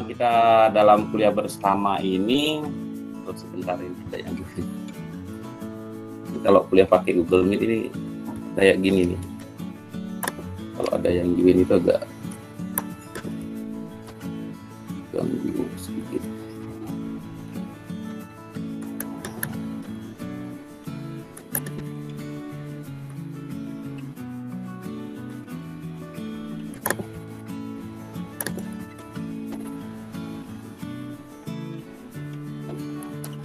pengalaman kita dalam kuliah bersama ini terus sebentar ini ada yang gini. Kalau kuliah pakai Google Meet ini kayak gini nih. Kalau ada yang join itu agak ganggu sedikit.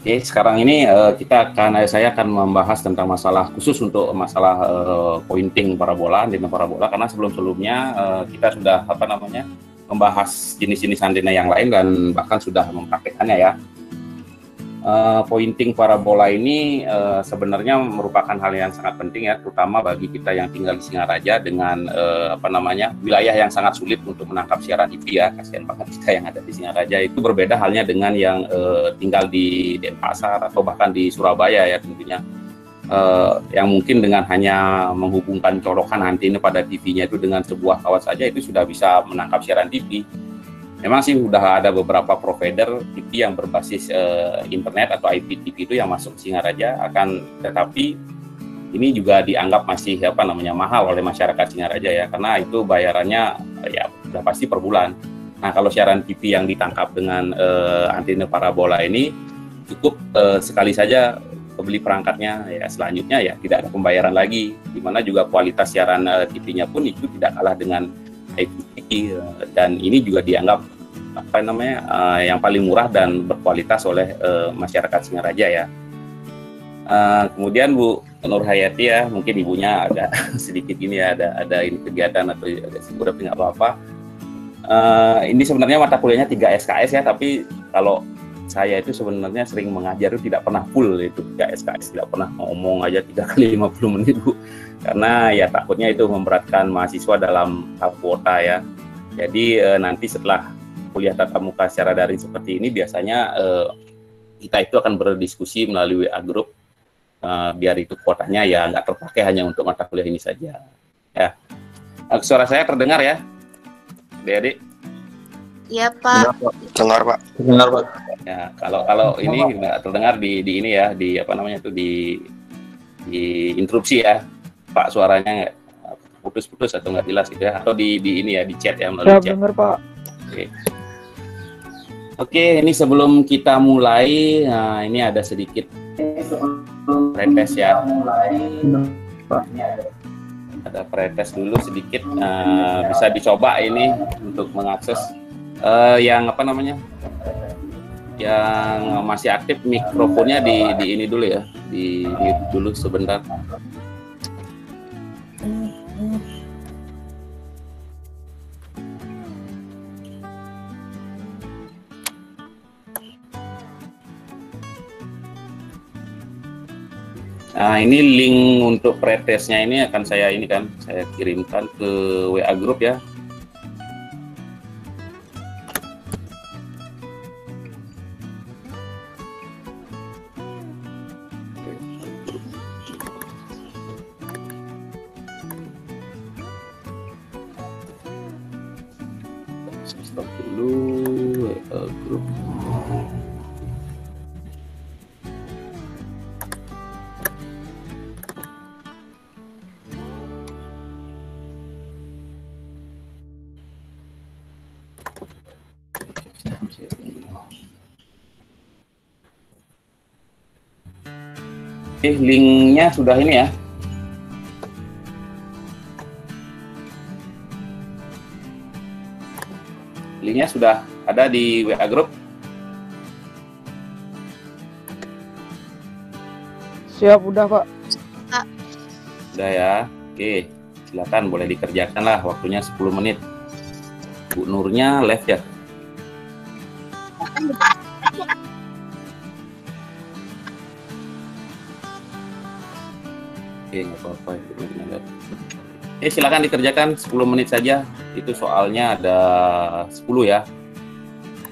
Oke, sekarang ini uh, kita akan saya akan membahas tentang masalah khusus untuk masalah uh, pointing parabola, antena parabola. Karena sebelum-sebelumnya uh, kita sudah apa namanya membahas jenis-jenis antena yang lain dan bahkan sudah mempraktekannya ya uh, pointing parabola ini uh, sebenarnya merupakan hal yang sangat penting ya, terutama bagi kita yang tinggal di Singaraja dengan uh, apa namanya wilayah yang sangat sulit untuk menangkap siaran TV ya. Kasihan banget kita yang ada di Singaraja itu berbeda halnya dengan yang uh, tinggal di Denpasar atau bahkan di Surabaya ya tentunya. Uh, yang mungkin dengan hanya menghubungkan colokan antena pada TV-nya itu dengan sebuah kawat saja itu sudah bisa menangkap siaran TV memang sih udah ada beberapa provider TV yang berbasis uh, internet atau IPTV itu yang masuk Singaraja akan tetapi ini juga dianggap masih apa namanya mahal oleh masyarakat Singaraja ya karena itu bayarannya ya udah pasti per bulan. Nah kalau siaran TV yang ditangkap dengan uh, antena parabola ini cukup uh, sekali saja beli perangkatnya ya selanjutnya ya tidak ada pembayaran lagi di mana juga kualitas siaran TV-nya pun itu tidak kalah dengan IPTV dan ini juga dianggap apa namanya uh, yang paling murah dan berkualitas oleh uh, masyarakat Singaraja ya. Uh, kemudian Bu Nur Hayati ya, mungkin ibunya agak sedikit ini ya, ada ada ini kegiatan atau agak sibuk tapi nggak apa-apa. Uh, ini sebenarnya mata kuliahnya 3 SKS ya, tapi kalau saya itu sebenarnya sering mengajar itu tidak pernah full itu 3 SKS, tidak pernah ngomong aja tiga kali 50 menit Bu. Karena ya takutnya itu memberatkan mahasiswa dalam kuota ya. Jadi uh, nanti setelah kuliah tatap muka secara daring seperti ini biasanya uh, kita itu akan berdiskusi melalui WA group uh, biar itu kuotanya ya nggak terpakai hanya untuk mata kuliah ini saja. Ya, suara saya terdengar ya, adik-adik? Iya Pak. Dengar Pak. Dengar Pak. Ya kalau kalau ini nggak terdengar di di ini ya di apa namanya itu di di interupsi ya Pak suaranya nggak putus-putus atau nggak jelas gitu ya atau di di ini ya di chat ya melalui chat. Dengar Pak. Oke. Oke, ini sebelum kita mulai, nah ini ada sedikit pretest ya. Ada pretest dulu sedikit, uh, bisa dicoba ini untuk mengakses uh, yang apa namanya, yang masih aktif mikrofonnya di, di ini dulu ya, di, di dulu sebentar. Nah, ini link untuk pretestnya ini akan saya ini kan, saya kirimkan ke WA group ya. Oke, linknya sudah ini ya. Linknya sudah ada di WA Group. Siap, udah Pak. Sudah ya. Oke, silakan boleh dikerjakan lah. Waktunya 10 menit. Bu Nurnya live ya. Oke, nggak apa-apa. Eh, silakan dikerjakan 10 menit saja. Itu soalnya ada 10 ya.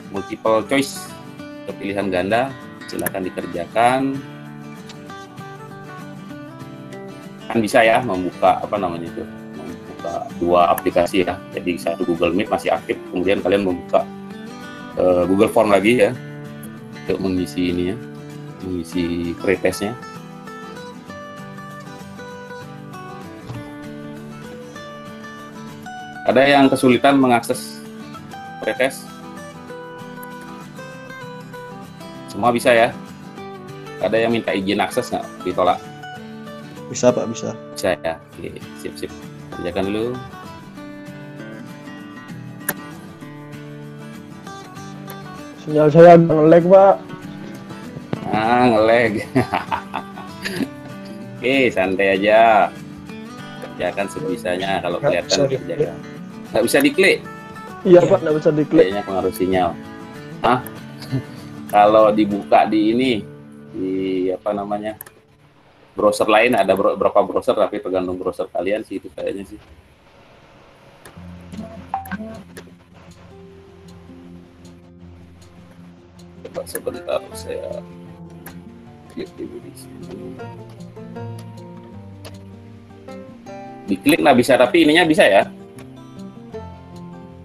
Multiple choice kepilihan ganda. Silakan dikerjakan. Kan bisa ya membuka apa namanya itu? Membuka dua aplikasi ya. Jadi satu Google Meet masih aktif, kemudian kalian membuka eh, Google Form lagi ya untuk mengisi ini ya, mengisi pretestnya. Ada yang kesulitan mengakses pretest? Semua bisa ya? Ada yang minta izin akses nggak ditolak? Bisa Pak, bisa. Bisa ya? Oke, sip sip. Kerjakan dulu. Sinyal saya nge-lag, Pak. Ah, ngelag. Oke, santai aja. Kerjakan sebisanya kalau kelihatan kerjakan. Nggak bisa diklik. Iya, Pak, nggak bisa diklik. Kayaknya pengaruh sinyal. Hah? kalau dibuka di ini di apa namanya? browser lain ada berapa browser tapi tergantung browser kalian sih itu kayaknya sih. Coba sebentar saya klik dulu di sini. Diklik nggak bisa tapi ininya bisa ya?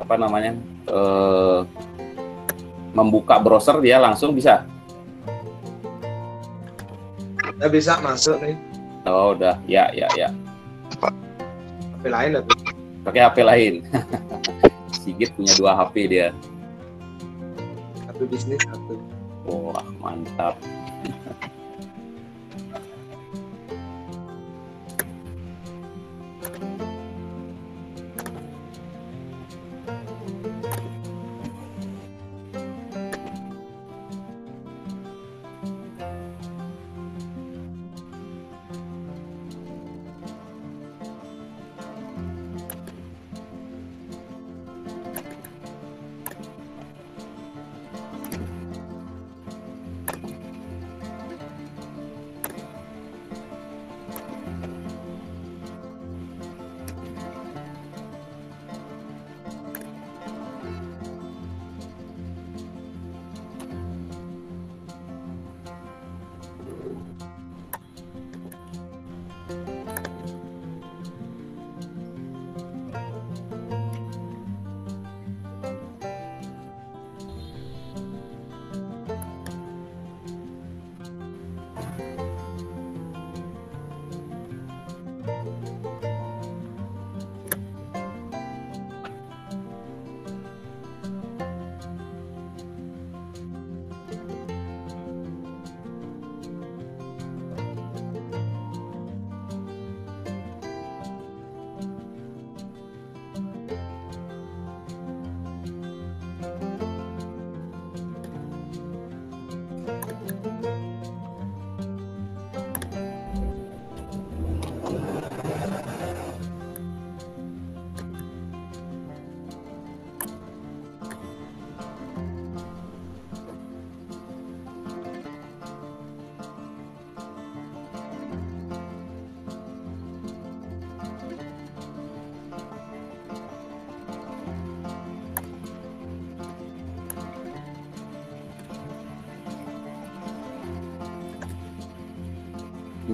Apa namanya? Eh, membuka browser dia langsung bisa. Nggak bisa masuk nih. Oh, udah. Ya, ya, ya. HP lain tapi Pakai HP lain. Sigit punya dua HP dia. satu bisnis satu. Wah, mantap.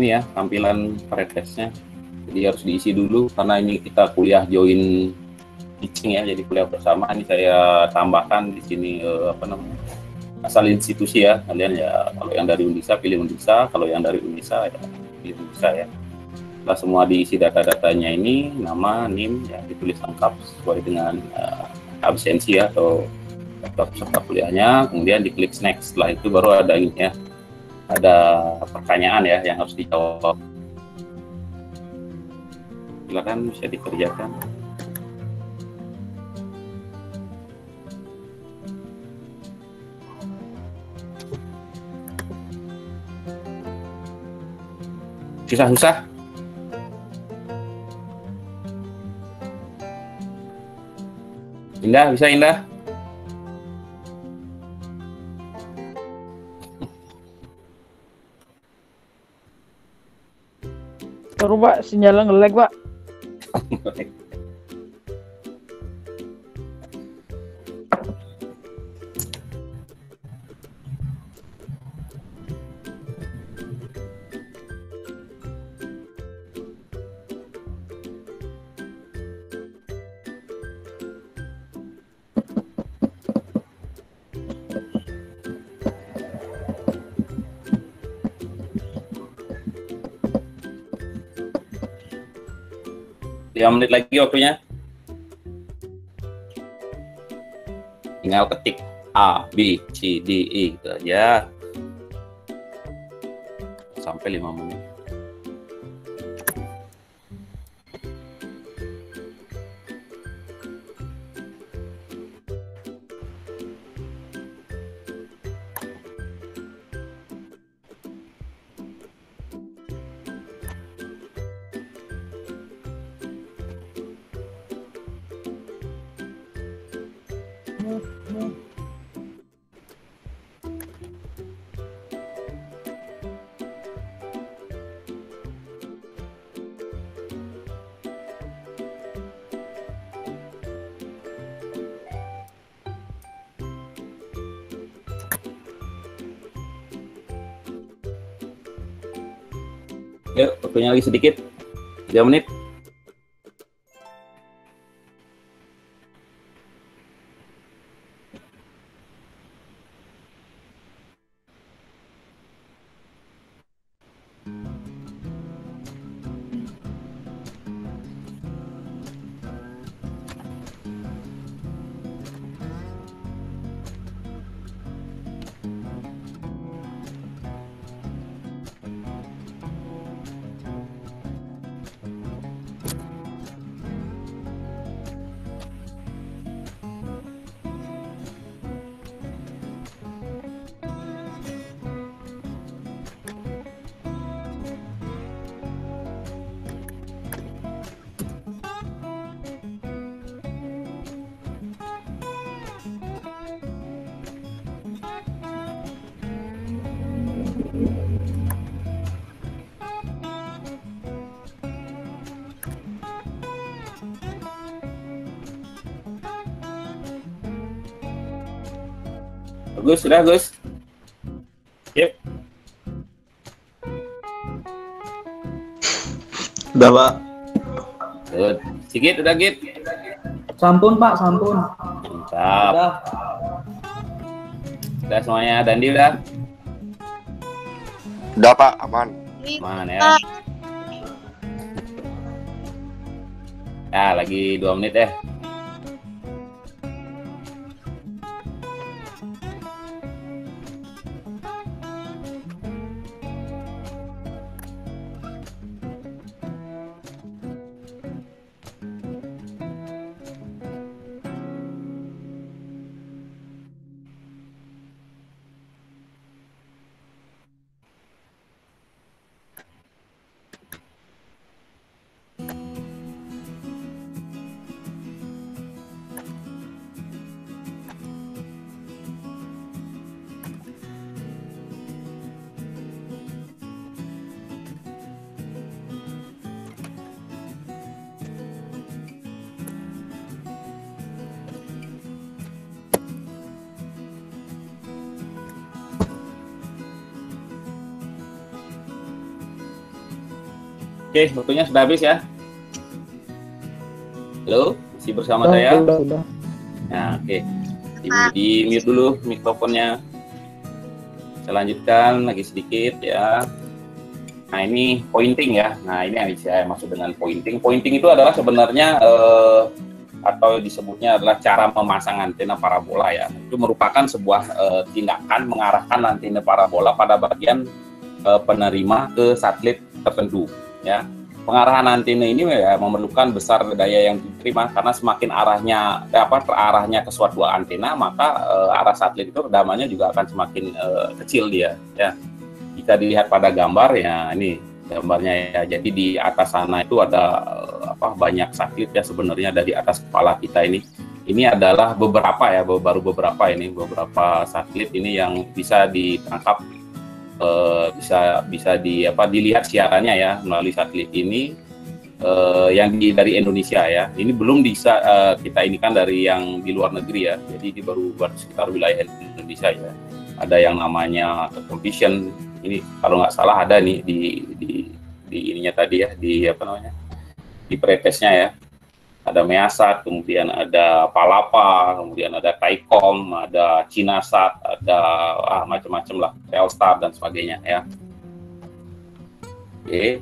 Ini ya tampilan pretestnya. Jadi harus diisi dulu karena ini kita kuliah join teaching ya, jadi kuliah bersama. Ini saya tambahkan di sini eh, apa namanya asal institusi ya. Kalian ya kalau yang dari Undisa pilih Undisa, kalau yang dari Unisa ya pilih Undisa ya. Setelah semua diisi data-datanya ini, nama, NIM ya ditulis lengkap sesuai dengan eh, absensi ya atau daftar peserta kuliahnya. Kemudian diklik next. Setelah itu baru ada ini ya ada pertanyaan ya yang harus dijawab. Silakan bisa dikerjakan. Susah-susah? Indah, bisa Indah? Baru, Pak, sinyalnya nge-lag, Pak. lima menit lagi waktunya. Tinggal ketik A, B, C, D, E gitu aja. Sampai lima menit. Waktunya lagi sedikit. 3 menit. Bagus, sudah Gus. Yuk. Udah pak. Good. Sigit, udah Git. Sampun Pak, sampun. Mantap. Udah. Udah semuanya, Dandi udah. Udah Pak, aman. Mana ya? Ya, lagi dua menit ya. Oke, waktunya sudah habis ya. Halo, masih bersama saya. udah, udah. Nah, oke. Di, di mute dulu mikrofonnya. Saya lanjutkan lagi sedikit ya. Nah, ini pointing ya. Nah, ini yang saya maksud dengan pointing. Pointing itu adalah sebenarnya eh, atau disebutnya adalah cara memasang antena parabola ya. Itu merupakan sebuah eh, tindakan mengarahkan antena parabola pada bagian eh, penerima ke satelit tertentu ya. Pengarahan antena ini ya memerlukan besar daya yang diterima karena semakin arahnya eh, apa arahnya ke suatu antena maka eh, arah satelit itu redamannya juga akan semakin eh, kecil dia ya. Jika dilihat pada gambar ya ini gambarnya ya. Jadi di atas sana itu ada apa banyak satelit ya sebenarnya dari atas kepala kita ini. Ini adalah beberapa ya baru beberapa ini beberapa satelit ini yang bisa ditangkap eh, bisa bisa di apa dilihat siarannya ya melalui satelit ini eh, yang di, dari Indonesia ya. Ini belum bisa eh, kita ini kan dari yang di luar negeri ya. Jadi ini baru baru sekitar wilayah Indonesia ya. Ada yang namanya competition ini kalau nggak salah ada nih di di di ininya tadi ya di apa namanya di pretestnya ya ada Measat, kemudian ada Palapa, kemudian ada Taikom, ada Cinasat, ada ah, macam-macam lah, Telstar dan sebagainya ya. Oke.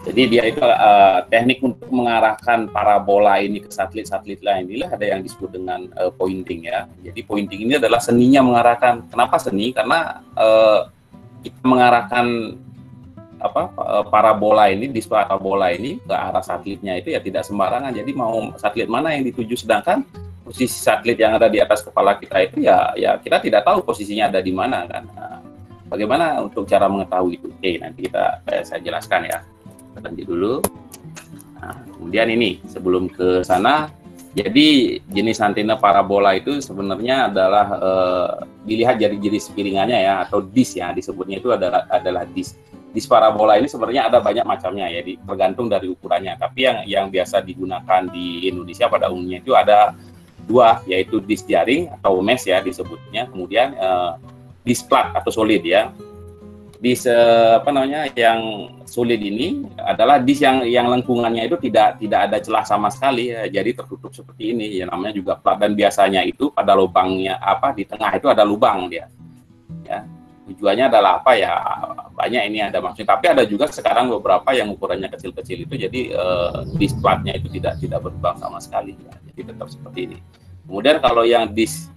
Jadi dia itu uh, teknik untuk mengarahkan parabola ini ke satelit-satelit lain. Inilah ada yang disebut dengan uh, pointing ya. Jadi pointing ini adalah seninya mengarahkan. Kenapa seni? Karena uh, kita mengarahkan apa parabola ini di parabola ini ke arah satelitnya itu ya tidak sembarangan. Jadi mau satelit mana yang dituju sedangkan posisi satelit yang ada di atas kepala kita itu ya ya kita tidak tahu posisinya ada di mana kan. Nah, bagaimana untuk cara mengetahui itu? Oke, nanti kita eh, saya jelaskan ya. Lanjut dulu. Nah, kemudian ini sebelum ke sana jadi jenis antena parabola itu sebenarnya adalah eh, dilihat dari jenis piringannya ya atau disk ya disebutnya itu adalah adalah disk di parabola ini sebenarnya ada banyak macamnya ya, di, tergantung dari ukurannya. Tapi yang yang biasa digunakan di Indonesia pada umumnya itu ada dua, yaitu disk jaring atau mesh ya disebutnya. Kemudian uh, disk plat atau solid ya. Disk uh, apa namanya yang solid ini adalah disk yang yang lengkungannya itu tidak tidak ada celah sama sekali ya, jadi tertutup seperti ini. Ya namanya juga plat dan biasanya itu pada lubangnya apa di tengah itu ada lubang dia. Ya, tujuannya adalah apa? Ya banyak ini ada maksudnya. Tapi ada juga sekarang beberapa yang ukurannya kecil-kecil itu. Jadi uh, displatnya itu tidak tidak berubah sama sekali. Ya. jadi tetap seperti ini. Kemudian kalau yang dis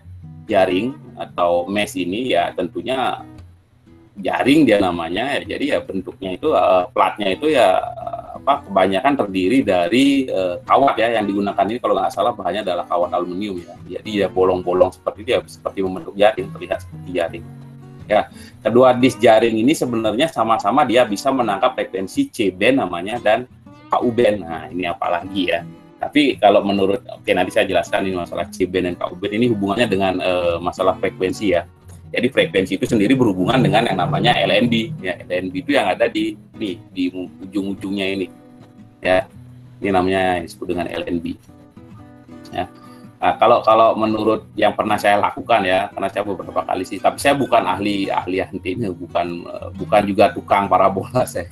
jaring atau mesh ini ya tentunya jaring dia namanya. Ya jadi ya bentuknya itu uh, platnya itu ya apa kebanyakan terdiri dari uh, kawat ya. Yang digunakan ini kalau nggak salah bahannya adalah kawat aluminium ya. Jadi ya bolong-bolong seperti dia seperti membentuk jaring terlihat seperti jaring Ya, kedua disk jaring ini sebenarnya sama-sama dia bisa menangkap frekuensi C-band namanya dan KU-band. Nah, ini apalagi ya. Tapi kalau menurut oke nanti saya jelaskan ini masalah C-band dan KU-band ini hubungannya dengan uh, masalah frekuensi ya. Jadi frekuensi itu sendiri berhubungan dengan yang namanya LNB. Ya, LNB itu yang ada di nih di ujung-ujungnya ini. Ya. Ini namanya disebut dengan LNB. Ya. Nah, kalau kalau menurut yang pernah saya lakukan ya, karena saya beberapa kali sih, tapi saya bukan ahli ahli ini, bukan bukan juga tukang parabola saya,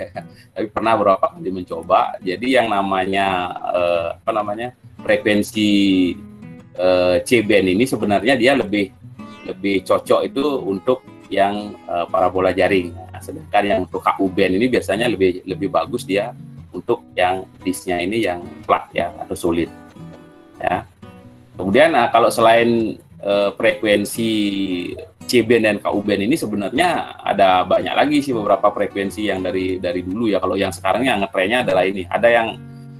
tapi pernah beberapa kali mencoba. Jadi yang namanya eh, apa namanya frekuensi eh, C-band ini sebenarnya dia lebih lebih cocok itu untuk yang eh, parabola jaring. Nah, sedangkan yang untuk KU band ini biasanya lebih lebih bagus dia untuk yang disknya ini yang flat ya atau solid ya Kemudian nah, kalau selain uh, frekuensi C-band dan KU-band ini sebenarnya ada banyak lagi sih beberapa frekuensi yang dari dari dulu ya. Kalau yang sekarang yang ngetrennya adalah ini. Ada yang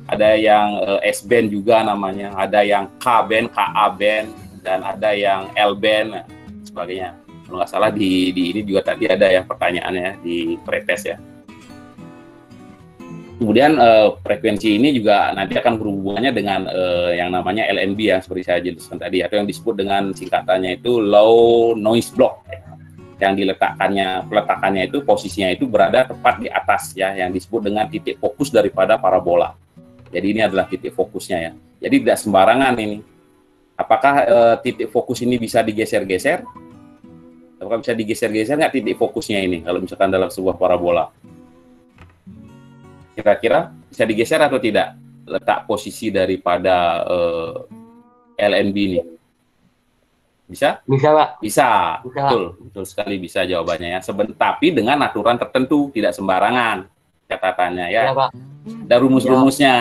ada yang uh, S-band juga namanya, ada yang K-band, KA-band dan ada yang L-band sebagainya. Kalau nggak salah di, di ini juga tadi ada ya pertanyaannya di pretest ya. Kemudian uh, frekuensi ini juga nanti akan berhubungannya dengan uh, yang namanya LNB ya seperti saya jelaskan tadi atau yang disebut dengan singkatannya itu low noise block ya. yang diletakkannya peletakannya itu posisinya itu berada tepat di atas ya yang disebut dengan titik fokus daripada parabola. Jadi ini adalah titik fokusnya ya. Jadi tidak sembarangan ini. Apakah uh, titik fokus ini bisa digeser-geser? Apakah bisa digeser-geser nggak titik fokusnya ini kalau misalkan dalam sebuah parabola? Kira-kira bisa digeser atau tidak letak posisi daripada uh, eh, LNB ini? Bisa? Bisa, Pak. Bisa. bisa betul, betul sekali bisa jawabannya ya. Sebentar, tapi dengan aturan tertentu, tidak sembarangan catatannya ya. ya Pak. Ada rumus-rumusnya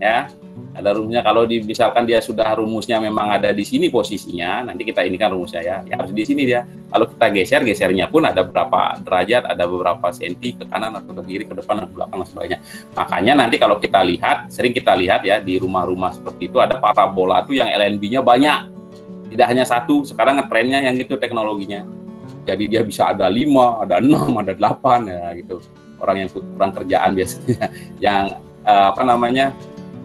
ya ada rumusnya. Kalau di, misalkan dia sudah rumusnya memang ada di sini posisinya nanti kita ini kan rumusnya ya, ya harus di sini dia. Kalau kita geser gesernya pun ada berapa derajat ada beberapa senti ke kanan atau ke kiri ke depan atau ke belakang dan sebagainya. Makanya nanti kalau kita lihat sering kita lihat ya di rumah-rumah seperti itu ada parabola tuh yang LNB-nya banyak. Tidak hanya satu sekarang ngetrennya yang itu teknologinya. Jadi dia bisa ada lima ada enam ada delapan ya gitu. Orang yang kurang kerjaan biasanya. Yang uh, apa namanya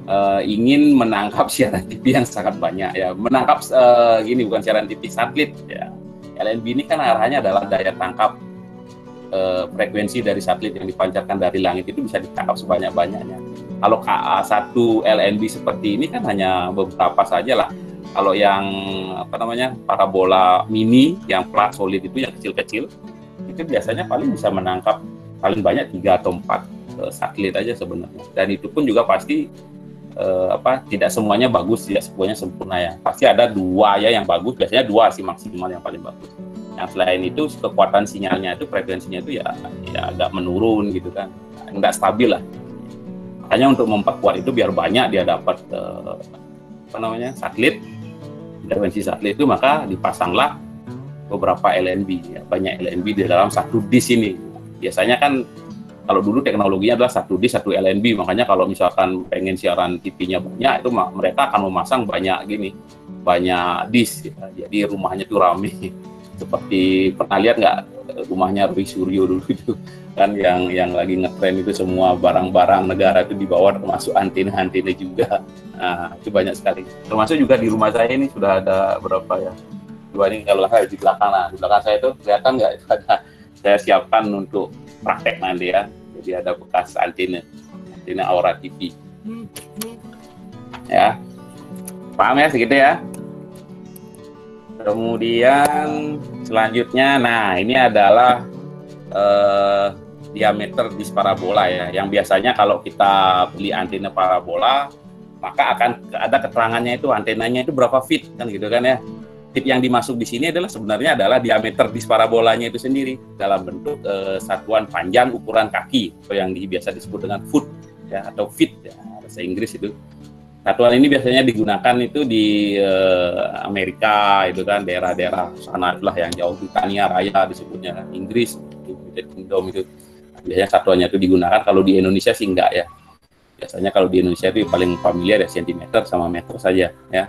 uh, ingin menangkap siaran TV yang sangat banyak ya. Menangkap uh, gini bukan siaran TV satelit ya. LNB ini kan arahnya adalah daya tangkap uh, frekuensi dari satelit yang dipancarkan dari langit itu bisa ditangkap sebanyak-banyaknya. Kalau KA1 LNB seperti ini kan hanya beberapa saja lah kalau yang apa namanya parabola mini yang plat solid itu yang kecil-kecil itu biasanya paling bisa menangkap paling banyak tiga atau empat satelit aja sebenarnya. Dan itu pun juga pasti eh, apa tidak semuanya bagus ya semuanya sempurna ya. Pasti ada dua ya yang bagus biasanya dua sih maksimal yang paling bagus. Yang selain itu kekuatan sinyalnya itu frekuensinya itu ya ya agak menurun gitu kan. Nggak stabil lah. Makanya untuk memperkuat itu biar banyak dia dapat eh, apa namanya satelit intervensi satelit itu maka dipasanglah beberapa LNB ya, banyak LNB di dalam satu disk ini. Biasanya kan kalau dulu teknologinya adalah satu disk satu LNB makanya kalau misalkan pengen siaran TV-nya banyak itu mereka akan memasang banyak gini banyak disk ya. jadi rumahnya tuh rame. Seperti pernah lihat nggak eh, rumahnya Roy Suryo dulu itu kan yang yang lagi ngetren itu semua barang-barang negara itu dibawa termasuk antena-antena juga. Nah itu banyak sekali. Termasuk juga di rumah saya ini sudah ada berapa ya? Dua ini kalau di belakang nah di belakang saya itu kelihatan nggak itu ada? Saya siapkan untuk praktek nanti ya. Jadi ada bekas antena antena Aura TV ya. Paham ya segitu ya. Kemudian selanjutnya nah ini adalah eh, diameter disk parabola ya. Yang biasanya kalau kita beli antena parabola maka akan ada keterangannya itu antenanya itu berapa feet kan gitu kan ya tip yang dimasuk di sini adalah sebenarnya adalah diameter disk parabolanya itu sendiri dalam bentuk eh, satuan panjang ukuran kaki atau yang biasa disebut dengan foot ya atau feet ya bahasa Inggris itu. Satuan ini biasanya digunakan itu di eh, Amerika itu kan daerah-daerah sana itulah yang jauh Britania Raya disebutnya Inggris United Kingdom itu. Biasanya satuannya itu digunakan kalau di Indonesia sih enggak ya. Biasanya kalau di Indonesia itu paling familiar ya sentimeter sama meter saja ya.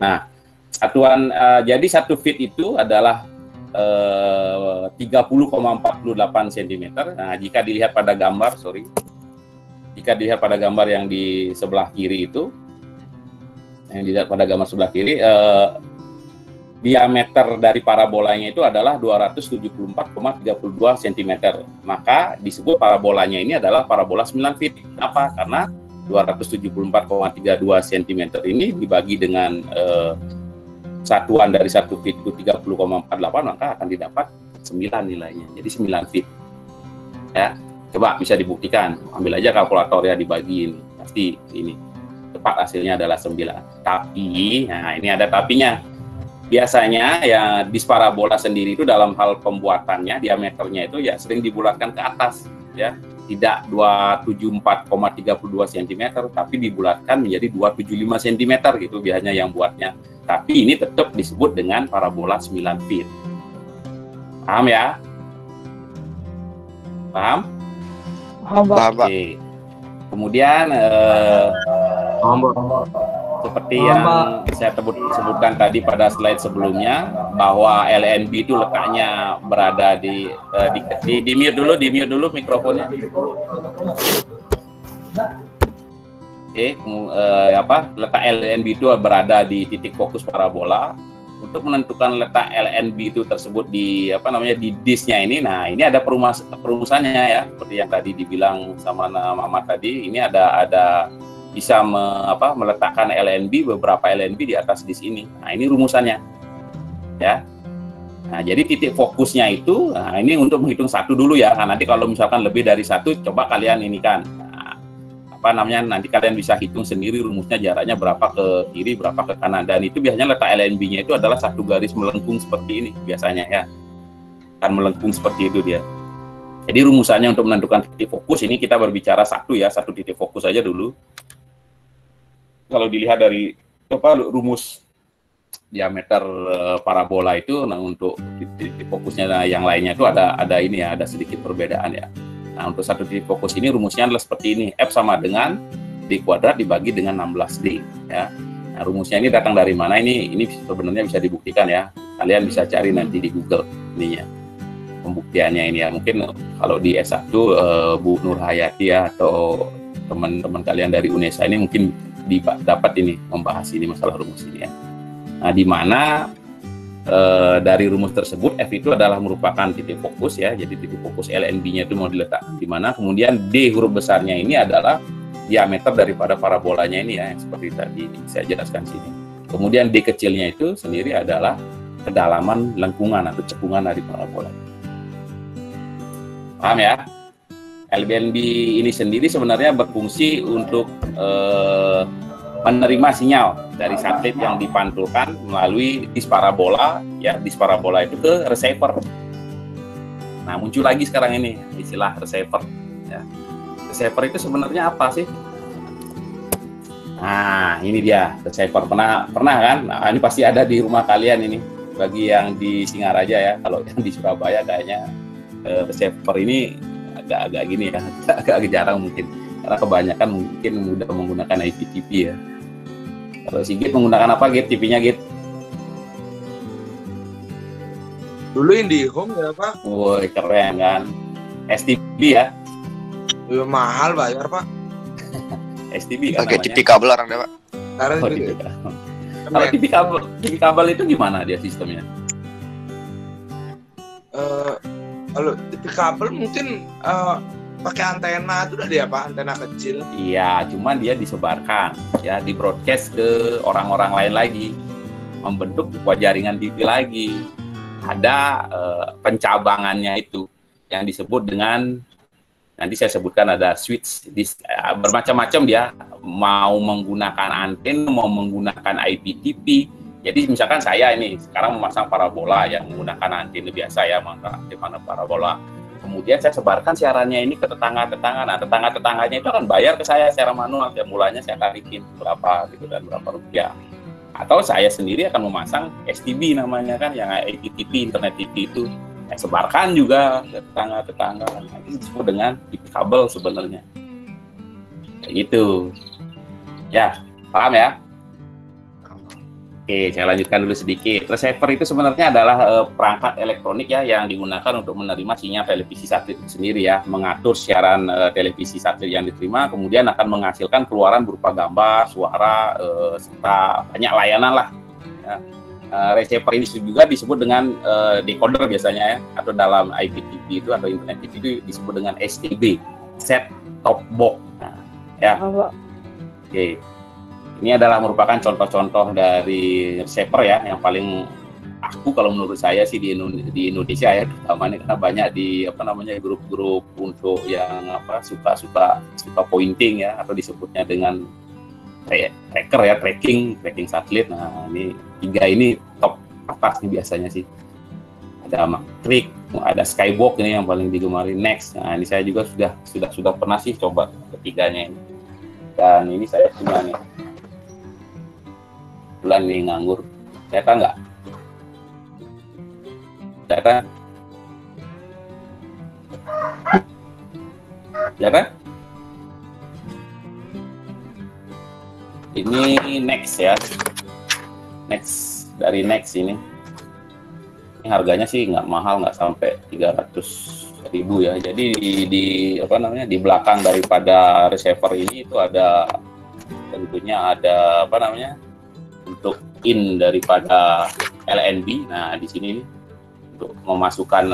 Nah satuan eh, jadi satu feet itu adalah eh, 30,48 cm. Nah, jika dilihat pada gambar, sorry, jika dilihat pada gambar yang di sebelah kiri itu, yang dilihat pada gambar sebelah kiri, eh, diameter dari parabolanya itu adalah 274,32 cm. Maka disebut parabolanya ini adalah parabola 9 feet. Kenapa? Karena 274,32 cm ini dibagi dengan eh, satuan dari satu feet itu 30,48 maka akan didapat 9 nilainya. Jadi 9 feet. Ya. Coba bisa dibuktikan. Ambil aja kalkulator ya dibagi ini. Pasti ini tepat hasilnya adalah 9. Tapi nah ini ada tapinya. Biasanya ya disparabola sendiri itu dalam hal pembuatannya diameternya itu ya sering dibulatkan ke atas ya. Tidak 274,32 cm tapi dibulatkan menjadi 275 cm gitu biasanya yang buatnya tapi ini tetap disebut dengan parabola 9 feet. Paham ya? Paham? Paham, Pak. Oke. Kemudian eh, seperti Paham, yang saya sebut, sebutkan tadi pada slide sebelumnya bahwa LNB itu letaknya berada di eh, di, di, di mute dulu, di mute dulu mikrofonnya. Oke, kemu- eh, apa letak LNB itu berada di titik fokus parabola. Untuk menentukan letak LNB itu tersebut di apa namanya di disknya ini, nah ini ada perumas perumusannya ya, seperti yang tadi dibilang sama Mama tadi, ini ada ada bisa me- apa, meletakkan LNB beberapa LNB di atas disk ini. Nah ini rumusannya, ya. Nah jadi titik fokusnya itu, nah ini untuk menghitung satu dulu ya. Nah, nanti kalau misalkan lebih dari satu, coba kalian ini kan, nah, apa namanya nanti kalian bisa hitung sendiri rumusnya jaraknya berapa ke kiri berapa ke kanan dan itu biasanya letak LNB-nya itu adalah satu garis melengkung seperti ini biasanya ya kan melengkung seperti itu dia jadi rumusannya untuk menentukan titik fokus ini kita berbicara satu ya satu titik fokus saja dulu kalau dilihat dari apa rumus diameter eh, parabola itu nah untuk titik, fokusnya nah, yang lainnya itu ada ada ini ya ada sedikit perbedaan ya Nah, untuk satu titik fokus ini rumusnya adalah seperti ini. F sama dengan D kuadrat dibagi dengan 16D. Ya. Nah, rumusnya ini datang dari mana? Ini ini sebenarnya bisa dibuktikan ya. Kalian bisa cari nanti di Google ininya. Pembuktiannya ini ya. Mungkin kalau di S1 eh, Bu Nur Hayati ya atau teman-teman kalian dari UNESA ini mungkin dapat ini membahas ini masalah rumus ini ya. Nah, di mana eh, dari rumus tersebut F itu adalah merupakan titik fokus ya. Jadi titik fokus LNB-nya itu mau diletakkan di mana. Kemudian D huruf besarnya ini adalah diameter daripada parabolanya ini ya yang seperti tadi saya jelaskan sini. Kemudian D kecilnya itu sendiri adalah kedalaman lengkungan atau cekungan dari parabola. Paham ya LBNB ini sendiri sebenarnya berfungsi untuk eh, menerima sinyal dari satelit yang dipantulkan melalui disk parabola ya disk parabola itu ke receiver. Nah muncul lagi sekarang ini istilah receiver. Ya. receiver itu sebenarnya apa sih? Nah, ini dia receiver. Pernah pernah kan? Nah, ini pasti ada di rumah kalian ini. Bagi yang di Singaraja ya, kalau yang di Surabaya kayaknya eh, receiver ini agak-agak gini ya, agak-agak jarang mungkin. Karena kebanyakan mungkin mudah menggunakan IPTV ya. Kalau Sigit menggunakan apa Git? TV-nya Git? Dulu IndiHome ya Pak. Woi, keren kan? STB ya? Ya, mahal bayar Pak. STB kan Pakai. TV kabel orang deh, Pak. Sekarang Oh, gitu. TV kabel. Kalau TV kabel, TV kabel itu gimana dia sistemnya? Eh, kalau TV kabel mungkin eh, pakai antena itu udah dia Pak, antena kecil. Iya, cuman dia disebarkan, ya, di broadcast ke orang-orang lain lagi, membentuk sebuah jaringan TV lagi. Ada eh, pencabangannya itu yang disebut dengan nanti saya sebutkan ada switch dis- eh, bermacam-macam dia mau menggunakan anten, mau menggunakan IPTV. Jadi misalkan saya ini sekarang memasang parabola yang menggunakan antena biasa ya, antena parabola kemudian saya sebarkan siarannya ini ke tetangga-tetangga. Nah, tetangga-tetangganya itu akan bayar ke saya secara manual. Ya, mulanya saya tarikin berapa gitu dan berapa rupiah. Atau saya sendiri akan memasang STB namanya kan, yang IPTV, internet TV itu. Saya sebarkan juga ke tetangga-tetangga. Nah, itu disebut dengan TV kabel sebenarnya. Kayak gitu. Ya, paham ya? Oke, saya lanjutkan dulu sedikit. Receiver itu sebenarnya adalah eh, perangkat elektronik ya yang digunakan untuk menerima sinyal televisi satelit itu sendiri ya, mengatur siaran eh, televisi satelit yang diterima, kemudian akan menghasilkan keluaran berupa gambar, suara, eh, serta banyak layanan lah. Ya. Eh, receiver ini juga disebut dengan eh, decoder biasanya ya, atau dalam IPTV itu atau internet TV itu disebut dengan STB, set top box. Nah, ya. Apa? Oke. Ini adalah merupakan contoh-contoh dari receiver ya yang paling aku kalau menurut saya sih di, Indo- di Indonesia ya terutama ini karena banyak di apa namanya grup-grup untuk yang apa suka-suka suka pointing ya atau disebutnya dengan tra- tracker ya tracking tracking satelit. Nah ini tiga ini top atas nih biasanya sih. Ada Macric, ada Skybox ini yang paling digemari next. Nah ini saya juga sudah sudah sudah pernah sih coba ketiganya ini dan ini saya punya nih bulan nih nganggur. Ternyata nggak. Ternyata ternyata ini next ya. Next. Dari next ini. Ini harganya sih nggak mahal nggak sampai 300 ribu ya. Jadi di, di apa namanya di belakang daripada receiver ini itu ada tentunya ada apa namanya untuk in daripada LNB nah di sini untuk memasukkan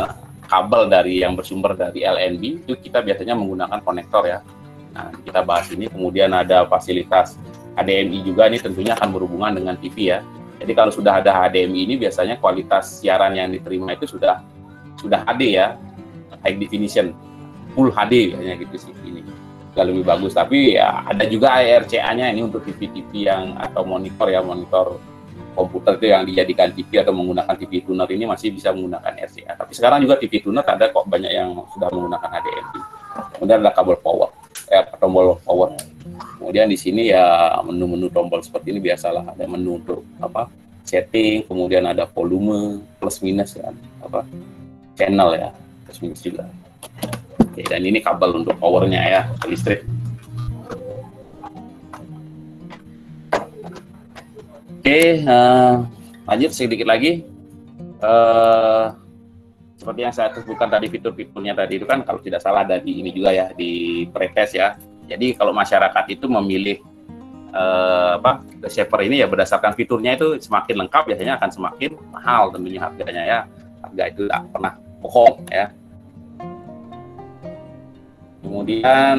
kabel dari yang bersumber dari LNB itu kita biasanya menggunakan konektor ya. Nah kita bahas ini kemudian ada fasilitas HDMI juga. Ini tentunya akan berhubungan dengan TV ya. Jadi kalau sudah ada HDMI ini biasanya kualitas siaran yang diterima itu sudah sudah HD ya. High definition full HD kayaknya gitu sih ini nggak lebih bagus. Tapi ya ada juga ARCA-nya ini untuk TV-TV yang atau monitor ya monitor komputer itu yang dijadikan TV atau menggunakan TV tuner ini masih bisa menggunakan RCA tapi sekarang juga TV tuner ada kok banyak yang sudah menggunakan HDMI kemudian ada kabel power eh tombol power. Kemudian di sini ya menu-menu tombol seperti ini biasalah. Ada menu untuk apa setting kemudian ada volume plus minus ya apa channel ya plus minus juga Oke, dan ini kabel untuk powernya ya, listrik. Oke, eh, lanjut sedikit lagi. Eh, seperti yang saya sebutkan tadi fitur-fiturnya tadi itu kan kalau tidak salah ada di ini juga ya di pretest ya. Jadi kalau masyarakat itu memilih eh, apa receiver ini ya berdasarkan fiturnya itu semakin lengkap biasanya akan semakin mahal tentunya harganya ya. Harga itu tak pernah bohong ya. Kemudian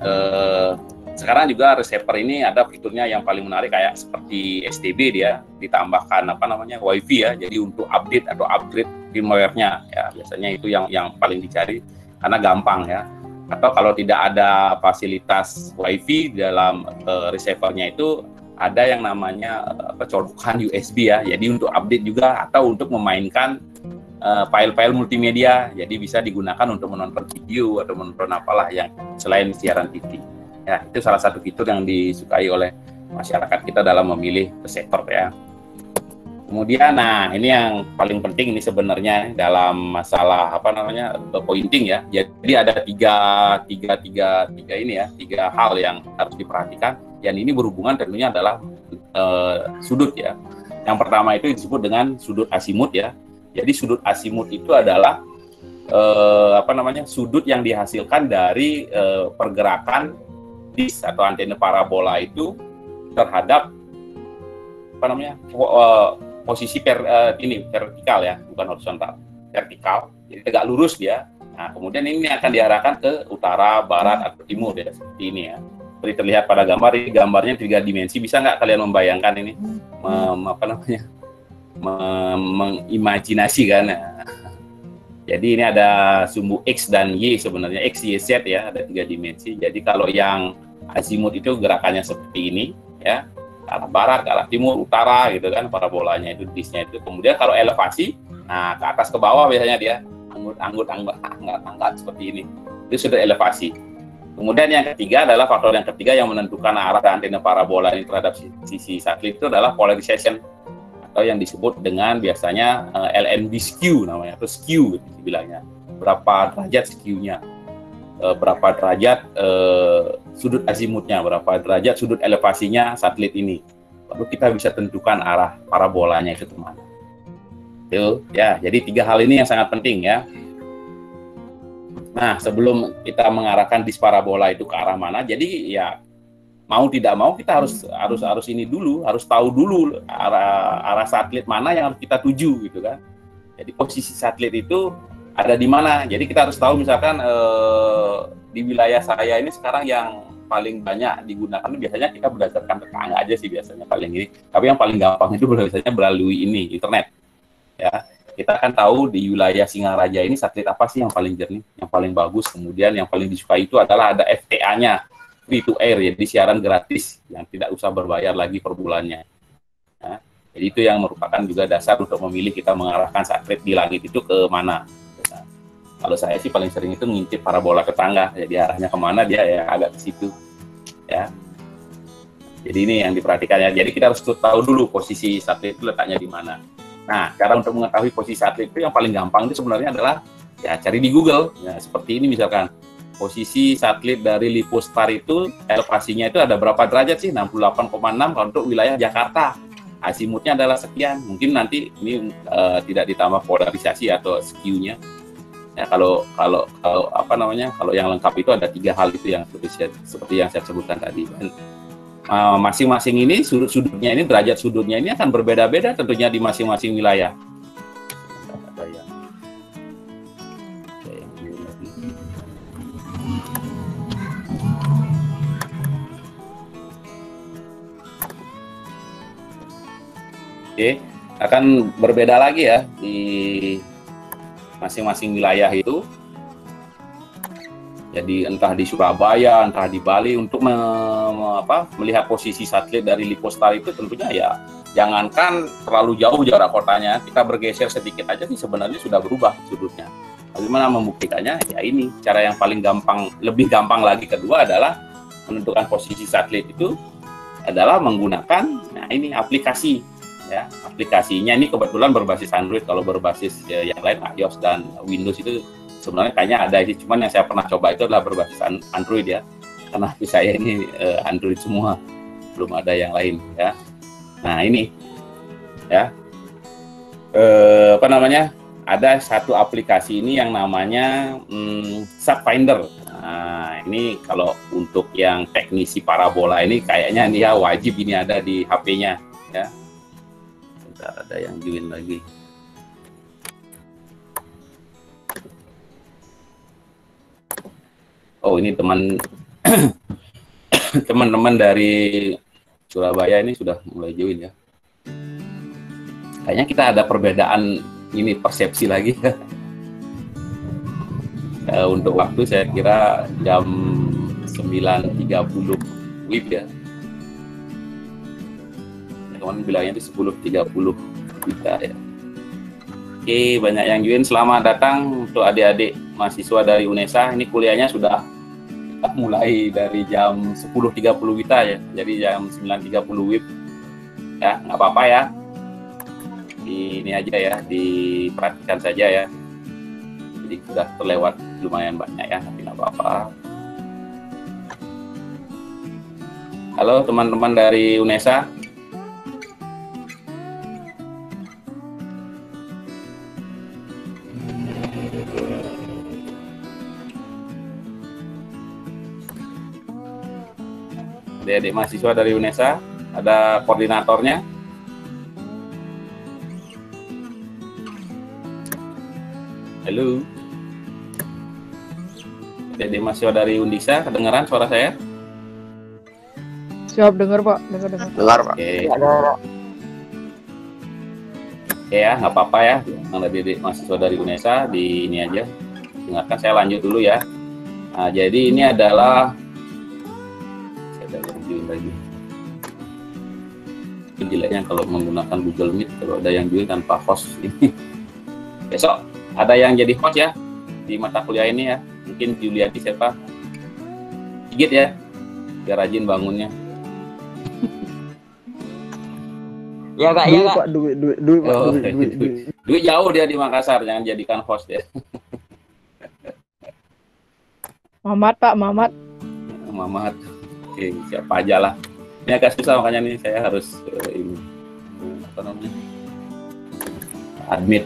eh, sekarang juga receiver ini ada fiturnya yang paling menarik kayak seperti STB dia ditambahkan apa namanya WiFi ya. Jadi untuk update atau upgrade firmware-nya ya biasanya itu yang yang paling dicari karena gampang ya. Atau kalau tidak ada fasilitas WiFi dalam eh, receiver-nya itu ada yang namanya eh, apa colokan USB ya. Jadi untuk update juga atau untuk memainkan eh, file-file multimedia, jadi bisa digunakan untuk menonton video atau menonton apalah yang selain siaran TV. Ya, itu salah satu fitur yang disukai oleh masyarakat kita dalam memilih sektor ya. Kemudian, nah ini yang paling penting ini sebenarnya dalam masalah apa namanya pointing ya. Jadi ada tiga, tiga, tiga, tiga ini ya, tiga hal yang harus diperhatikan. Dan ini berhubungan tentunya adalah uh, sudut ya. Yang pertama itu disebut dengan sudut asimut ya. Jadi sudut asimut itu adalah uh, apa namanya sudut yang dihasilkan dari uh, pergerakan dis atau antena parabola itu terhadap apa namanya posisi per, uh, ini vertikal ya, bukan horizontal, vertikal. Jadi tegak lurus dia. Nah, kemudian ini akan diarahkan ke utara, barat, atau timur ya, seperti ini ya. Seperti terlihat pada gambar, ini gambarnya tiga dimensi. Bisa nggak kalian membayangkan ini? Mem, apa namanya? Mengimajinasi kan? Jadi ini ada sumbu X dan Y sebenarnya, X, Y, Z ya, ada tiga dimensi. Jadi kalau yang azimut itu gerakannya seperti ini, ya arah barat, arah timur, utara gitu kan parabolanya itu disnya itu. Kemudian kalau elevasi, nah ke atas ke bawah biasanya dia anggut anggut anggut angkat angkat seperti ini. Itu sudah elevasi. Kemudian yang ketiga adalah faktor yang ketiga yang menentukan arah antena parabola ini terhadap sisi satelit itu adalah polarization atau yang disebut dengan biasanya uh, eh, LNB skew namanya atau skew gitu dibilangnya berapa derajat skew-nya uh, berapa derajat uh, sudut azimutnya, berapa derajat sudut elevasinya satelit ini. Lalu kita bisa tentukan arah parabolanya itu ke mana. Itu ya, jadi tiga hal ini yang sangat penting ya. Nah, sebelum kita mengarahkan dis parabola itu ke arah mana, jadi ya mau tidak mau kita harus harus harus ini dulu, harus tahu dulu arah arah satelit mana yang harus kita tuju gitu kan. Jadi posisi satelit itu ada di mana. Jadi kita harus tahu misalkan eh, di wilayah saya ini sekarang yang paling banyak digunakan biasanya kita berdasarkan tetangga aja sih biasanya paling ini. Tapi yang paling gampang itu biasanya melalui ini internet. Ya, kita akan tahu di wilayah Singaraja ini satelit apa sih yang paling jernih, yang paling bagus. Kemudian yang paling disukai itu adalah ada FTA-nya, free to air, jadi siaran gratis yang tidak usah berbayar lagi per bulannya. Ya, jadi itu yang merupakan juga dasar untuk memilih kita mengarahkan satelit di langit itu ke mana. Kalau saya sih paling sering itu ngintip parabola tetangga, jadi arahnya ke mana dia ya agak ke situ, ya. Jadi ini yang diperhatikan ya. Jadi kita harus tahu dulu posisi satelit itu letaknya di mana. Nah, cara untuk mengetahui posisi satelit itu yang paling gampang itu sebenarnya adalah ya cari di Google. Ya, seperti ini misalkan posisi satelit dari Lipostar itu elevasinya itu ada berapa derajat sih? 68,6 kalau untuk wilayah Jakarta. Azimutnya adalah sekian. Mungkin nanti ini uh, tidak ditambah polarisasi atau skew-nya ya kalau kalau kalau apa namanya kalau yang lengkap itu ada tiga hal itu yang seperti, seperti yang saya sebutkan tadi dan uh, masing-masing ini sudut-sudutnya ini derajat sudutnya ini akan berbeda-beda tentunya di masing-masing wilayah Oke, akan berbeda lagi ya di masing-masing wilayah itu jadi entah di Surabaya, entah di Bali untuk me, apa, melihat posisi satelit dari Lipostar itu tentunya ya jangankan terlalu jauh jarak kotanya, kita bergeser sedikit aja sih sebenarnya sudah berubah sudutnya. Bagaimana membuktikannya? Ya ini cara yang paling gampang, lebih gampang lagi kedua adalah menentukan posisi satelit itu adalah menggunakan nah ini aplikasi ya aplikasinya. Ini kebetulan berbasis Android. Kalau berbasis ya, yang lain iOS dan Windows itu sebenarnya kayaknya ada sih. Cuman yang saya pernah coba itu adalah berbasis Android ya. Karena HP saya ini uh, Android semua. Belum ada yang lain ya. Nah ini ya. Uh, apa namanya? Ada satu aplikasi ini yang namanya um, Subfinder. Nah ini kalau untuk yang teknisi parabola ini kayaknya dia wajib ini ada di HP-nya ya Bentar, ada yang join lagi. Oh, ini teman teman-teman dari Surabaya ini sudah mulai join ya. Kayaknya kita ada perbedaan ini persepsi lagi ya. Uh, untuk waktu saya kira jam 9.30 WIB ya teman bilangnya di 10.30 kita ya Oke, banyak yang join. Selamat datang untuk adik-adik mahasiswa dari UNESA. Ini kuliahnya sudah mulai dari jam 10.30 Wita ya. Jadi jam 9.30 WIB. Ya, nggak apa-apa ya. Ini aja ya, diperhatikan saja ya. Jadi sudah terlewat lumayan banyak ya, tapi nggak apa-apa. Halo teman-teman dari UNESA. Adik-adik mahasiswa dari UNESA, ada koordinatornya. Halo. Adik-adik mahasiswa dari Undisa, kedengaran suara saya? Siap dengar pak, dengar dengar. Dengar pak. Oke. Oke ya, nggak apa-apa ya. Yang adik mahasiswa dari UNESA di ini aja. Dengarkan saya lanjut dulu ya. Nah, jadi ini adalah lagi. Ini jeleknya kalau menggunakan Google Meet kalau ada yang join tanpa host ini. Besok ada yang jadi host ya di mata kuliah ini ya. Mungkin Juliati siapa? Sigit ya. Biar rajin bangunnya. Ya kak, ya kak. pak, duit, duit, duit pak, Oh, duit, duit, duit. duit. Jauh dia di Makassar, jangan jadikan host ya. Mamat pak, Mamat. Mamat. Oke, siapa aja lah. Ini agak susah makanya nih saya harus eh, ini apa namanya? Admit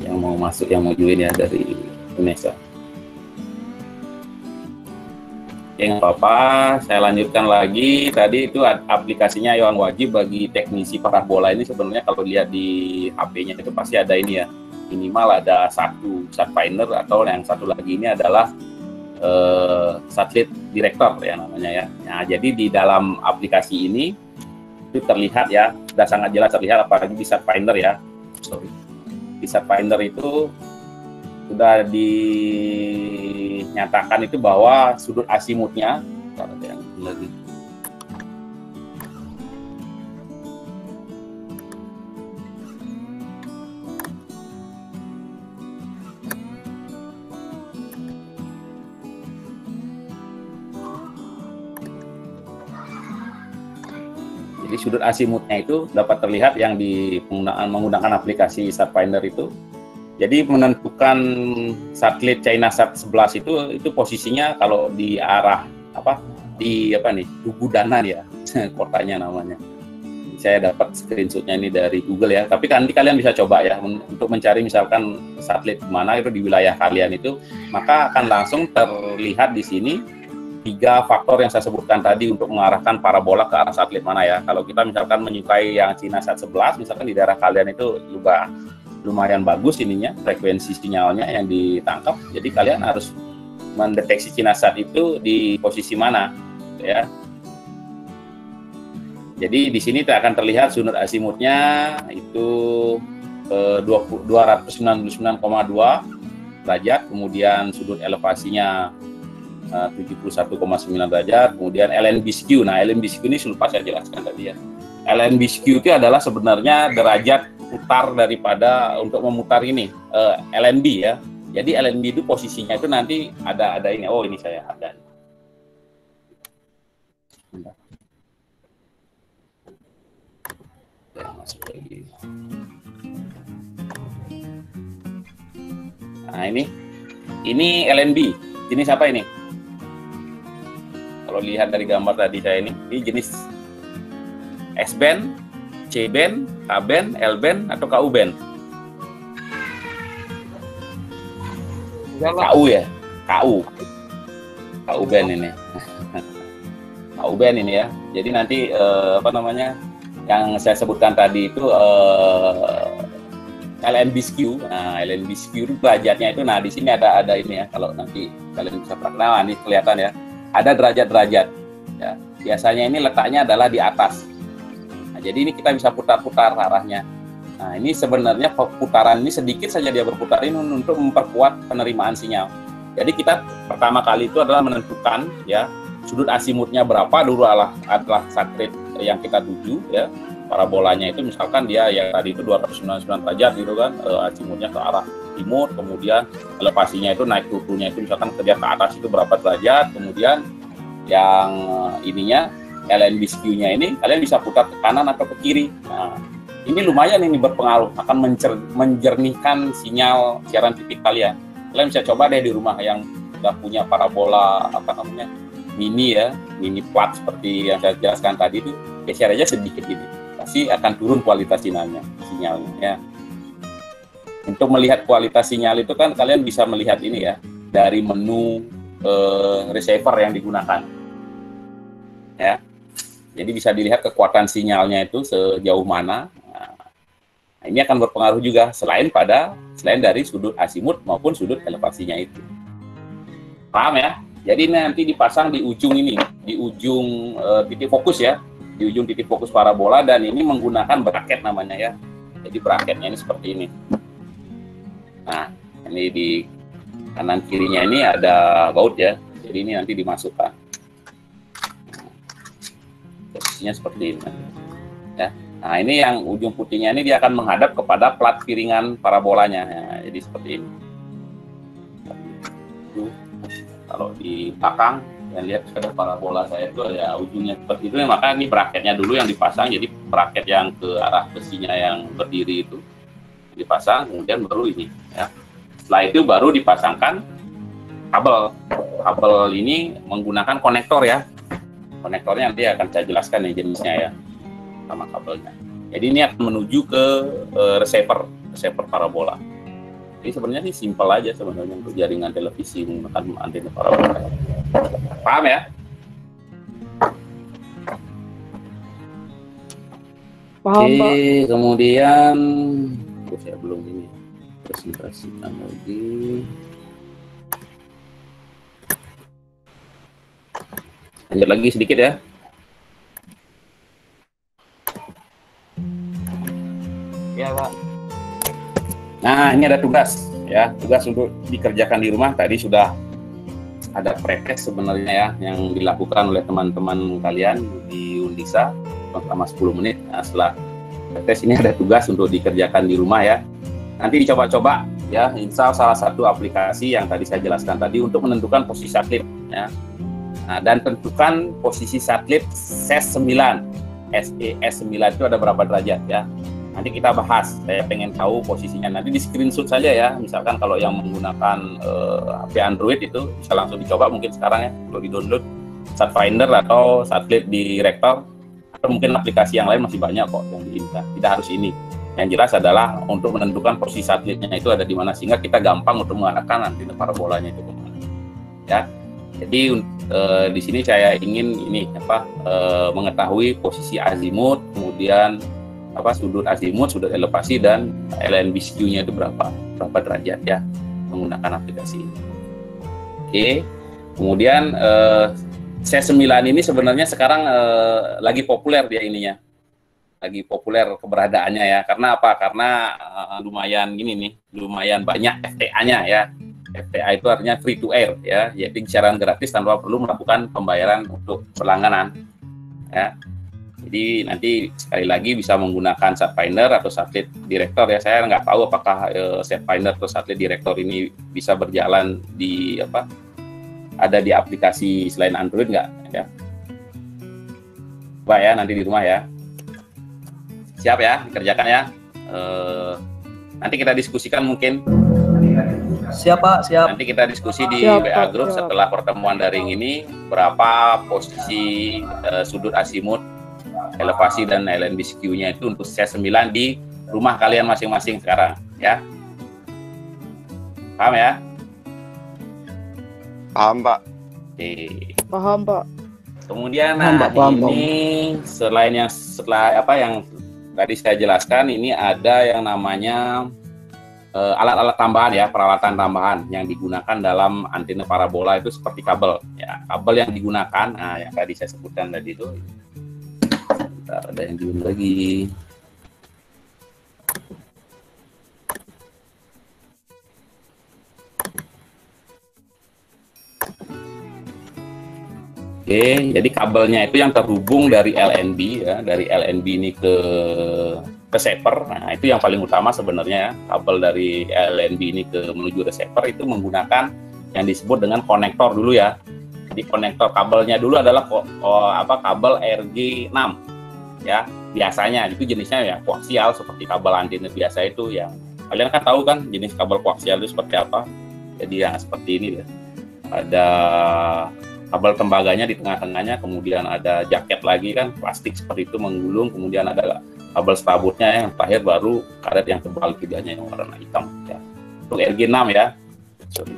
yang mau masuk, yang mau join ya dari Indonesia. Nggak apa-apa. Saya lanjutkan lagi. Tadi itu aplikasinya yang wajib bagi teknisi parabola ini sebenarnya kalau lihat di HP-nya itu pasti ada ini ya. Minimal ada satu sat finder atau yang satu lagi ini adalah eh, satelit director ya namanya ya. Nah, jadi di dalam aplikasi ini itu terlihat ya, sudah sangat jelas terlihat apalagi di finder ya. Sorry. Di finder itu sudah dinyatakan itu bahwa sudut asimutnya lagi. Sudut asimutnya itu dapat terlihat yang di penggunaan menggunakan aplikasi Starfinder itu. Jadi menentukan satelit ChinaSat 11 itu itu posisinya kalau di arah apa di apa nih Dugudanan ya kotanya namanya. Saya dapat screenshotnya ini dari Google ya. Tapi nanti kalian bisa coba ya untuk mencari misalkan satelit mana itu di wilayah kalian itu, maka akan langsung terlihat di sini tiga faktor yang saya sebutkan tadi untuk mengarahkan parabola ke arah satelit mana ya. Kalau kita misalkan menyukai yang Cina Sat 11, misalkan di daerah kalian itu juga lumayan bagus ininya, frekuensi sinyalnya yang ditangkap. Jadi kalian harus mendeteksi Cina Sat itu di posisi mana, ya. Jadi di sini akan terlihat sudut azimutnya itu eh, 20 299,2 derajat, kemudian sudut elevasinya eh, 71,9 derajat, kemudian LNBSQ. Nah, LNBSQ ini lupa saya jelaskan tadi ya. LNBSQ itu adalah sebenarnya derajat putar daripada untuk memutar ini eh, LNB ya. Jadi LNB itu posisinya itu nanti ada ada ini. Oh, ini saya ada. Nah, ini ini LNB. Jenis apa ini? Kalau lihat dari gambar tadi saya ini, ini jenis S-band, C-band, K-band, L-band, atau KU-band? KU ya? KU. KU band ini. KU band ini ya. Jadi nanti eh, apa namanya? Yang saya sebutkan tadi itu eh, LNBSQ. Nah, LNBSQ itu derajatnya itu nah di sini ada ada ini ya. Kalau nanti kalian bisa. Nah, ini kelihatan ya. Ada derajat-derajat. Ya. Biasanya ini letaknya adalah di atas. Nah, jadi ini kita bisa putar-putar arahnya. Nah, ini sebenarnya putaran ini sedikit saja dia berputar ini untuk memperkuat penerimaan sinyal. Jadi kita pertama kali itu adalah menentukan ya sudut asimutnya berapa dulu adalah adalah satelit yang kita tuju ya. Parabolanya itu misalkan dia yang tadi itu 299 derajat gitu kan uh, azimutnya ke arah timur kemudian elevasinya itu naik turunnya itu misalkan kerja ke atas itu berapa derajat kemudian yang ininya LNBSQ-nya ini kalian bisa putar ke kanan atau ke kiri. Nah ini lumayan ini berpengaruh akan mencer menjernihkan sinyal siaran TV kalian. Kalian bisa coba deh di rumah yang udah punya parabola apa namanya mini ya mini plat seperti yang saya jelaskan tadi itu geser aja sedikit ini pasti akan turun kualitas sinyalnya sinyalnya ya. Untuk melihat kualitas sinyal itu kan kalian bisa melihat ini ya dari menu eh, receiver yang digunakan. Ya. Jadi bisa dilihat kekuatan sinyalnya itu sejauh mana. Nah, ini akan berpengaruh juga selain pada selain dari sudut asimut maupun sudut elevasinya itu. Paham ya? Jadi nanti dipasang di ujung ini, di ujung uh, titik fokus ya, di ujung titik fokus parabola dan ini menggunakan bracket namanya ya. Jadi bracketnya ini seperti ini. Nah, ini di kanan kirinya ini ada baut ya. Jadi ini nanti dimasukkan. Posisinya seperti ini. Ya. Nah, ini yang ujung putihnya ini dia akan menghadap kepada plat piringan parabolanya. Ya, jadi seperti ini. Kalau di belakang, yang lihat ada parabola saya itu ya ujungnya seperti itu, maka ini bracketnya dulu yang dipasang. Jadi bracket yang ke arah besinya yang berdiri itu dipasang, kemudian baru ini. Ya. Setelah itu baru dipasangkan kabel. Kabel ini menggunakan konektor ya. Konektornya nanti akan saya jelaskan ya jenisnya ya sama kabelnya. Jadi ini akan menuju ke uh, receiver, receiver parabola. Jadi sebenarnya sih simpel aja sebenarnya untuk jaringan televisi menggunakan antena parabola. Paham ya? Paham, Oke, Pak. kemudian oh, saya belum ini presentasikan lagi. Lanjut lagi sedikit ya. Ya Pak. Nah, ini ada tugas ya, tugas untuk dikerjakan di rumah. Tadi sudah ada praktek sebenarnya ya yang dilakukan oleh teman-teman kalian di Undisa selama 10 menit. Nah, setelah tes ini ada tugas untuk dikerjakan di rumah ya. Nanti dicoba-coba ya, install salah satu aplikasi yang tadi saya jelaskan tadi untuk menentukan posisi satelit ya. Nah, dan tentukan posisi satelit SES 9. SES 9 itu ada berapa derajat ya nanti kita bahas. Saya pengen tahu posisinya. Nanti di screenshot saja ya. Misalkan kalau yang menggunakan uh, HP Android itu bisa langsung dicoba mungkin sekarang ya kalau di download Sat Finder atau Satelit Director atau mungkin aplikasi yang lain masih banyak kok yang diinta. Tidak harus ini. Yang jelas adalah untuk menentukan posisi satelitnya itu ada di mana sehingga kita gampang untuk mengarahkan nanti parabolanya itu ke mana. Ya. Jadi uh, di sini saya ingin ini apa uh, mengetahui posisi azimut, kemudian apa sudut azimut, sudut elevasi dan LNBSQ-nya itu berapa berapa derajat ya menggunakan aplikasi ini. Oke. Kemudian eh, C9 ini sebenarnya sekarang eh, lagi populer dia ininya. Lagi populer keberadaannya ya. Karena apa? Karena eh, lumayan gini nih, lumayan banyak FTA-nya ya. FTA itu artinya free to air ya, yaitu siaran gratis tanpa perlu melakukan pembayaran untuk berlangganan. Ya. Jadi nanti sekali lagi bisa menggunakan Satfinder atau Satelit Director ya. Saya nggak tahu apakah uh, Satfinder atau Satelit Director ini bisa berjalan di apa? Ada di aplikasi selain Android nggak ya? Coba ya nanti di rumah ya. Siap ya, dikerjakan ya. Uh, nanti kita diskusikan mungkin Siap Pak, siap. Nanti kita diskusi di Siap, WA Group siap. setelah pertemuan daring ini berapa posisi eh, sudut asimut, elevasi dan LNBSQ-nya itu untuk C9 di rumah kalian masing-masing sekarang ya. Paham ya? Paham Pak. Oke. Paham, Pak. Kemudian Paham, nah Pak, paham, ini selain yang setelah apa yang tadi saya jelaskan ini ada yang namanya eh, alat-alat tambahan ya peralatan tambahan yang digunakan dalam antena parabola itu seperti kabel ya kabel yang digunakan nah yang tadi saya sebutkan tadi itu Bentar, ada yang diun lagi Oke, jadi kabelnya itu yang terhubung dari LNB ya, dari LNB ini ke receiver. Nah, itu yang paling utama sebenarnya ya. kabel dari LNB ini ke menuju receiver itu menggunakan yang disebut dengan konektor dulu ya. Jadi konektor kabelnya dulu adalah oh, apa kabel RG6 ya. Biasanya itu jenisnya ya koaksial seperti kabel antena biasa itu yang kalian kan tahu kan jenis kabel koaksial itu seperti apa. Jadi yang seperti ini ya. Ada kabel tembaganya di tengah-tengahnya, kemudian ada jaket lagi kan plastik seperti itu menggulung, kemudian ada kabel serabutnya yang terakhir baru karet yang tebal tiganya yang warna hitam ya. Untuk RG6 ya. Sorry.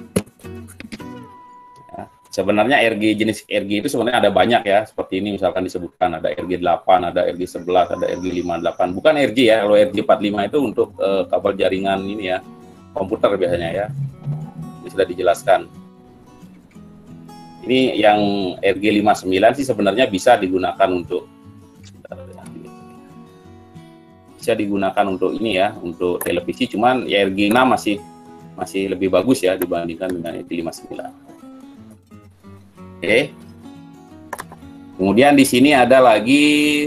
Ya, Sebenarnya RG jenis RG itu sebenarnya ada banyak ya, seperti ini misalkan disebutkan ada RG8, ada RG11, ada RG58. Bukan RG ya, kalau RG45 itu untuk eh, kabel jaringan ini ya, komputer biasanya ya. Ini sudah dijelaskan. Ini yang RG59 sih sebenarnya bisa digunakan untuk ya, bisa digunakan untuk ini ya, untuk televisi cuman ya RG6 masih masih lebih bagus ya dibandingkan dengan RG59. Oke. Kemudian di sini ada lagi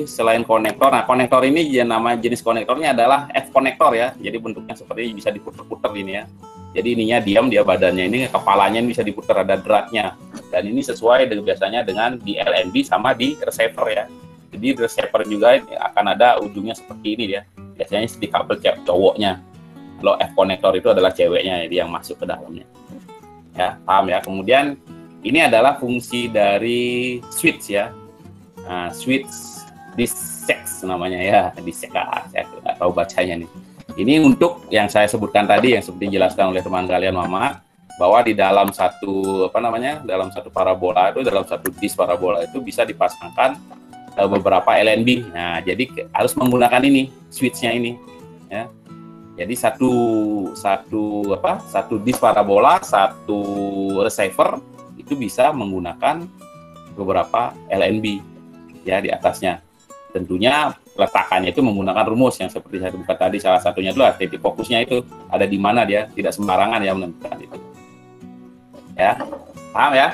selain konektor. Nah, konektor ini nama jenis konektornya adalah F konektor ya. Jadi bentuknya seperti bisa diputer-puter ini ya. Jadi ininya diam dia badannya ini kepalanya ini bisa diputar ada dratnya. Dan ini sesuai dengan biasanya dengan di LNB sama di receiver ya. Jadi di receiver juga ini akan ada ujungnya seperti ini ya. Biasanya di kabel cowoknya. Kalau F konektor itu adalah ceweknya jadi yang masuk ke dalamnya. Ya, paham ya. Kemudian ini adalah fungsi dari switch ya. Nah, switch disex namanya ya, disex ah, saya nggak tahu bacanya nih. Ini untuk yang saya sebutkan tadi yang seperti dijelaskan oleh teman kalian Mama bahwa di dalam satu apa namanya dalam satu parabola itu dalam satu disk parabola itu bisa dipasangkan eh, beberapa LNB. Nah, jadi harus menggunakan ini switchnya ini ya. Jadi satu satu apa satu disk parabola satu receiver itu bisa menggunakan beberapa LNB ya di atasnya. Tentunya letakannya itu menggunakan rumus yang seperti saya sebutkan tadi salah satunya adalah titik fokusnya itu ada di mana dia tidak sembarangan ya menentukan itu. Ya, paham ya?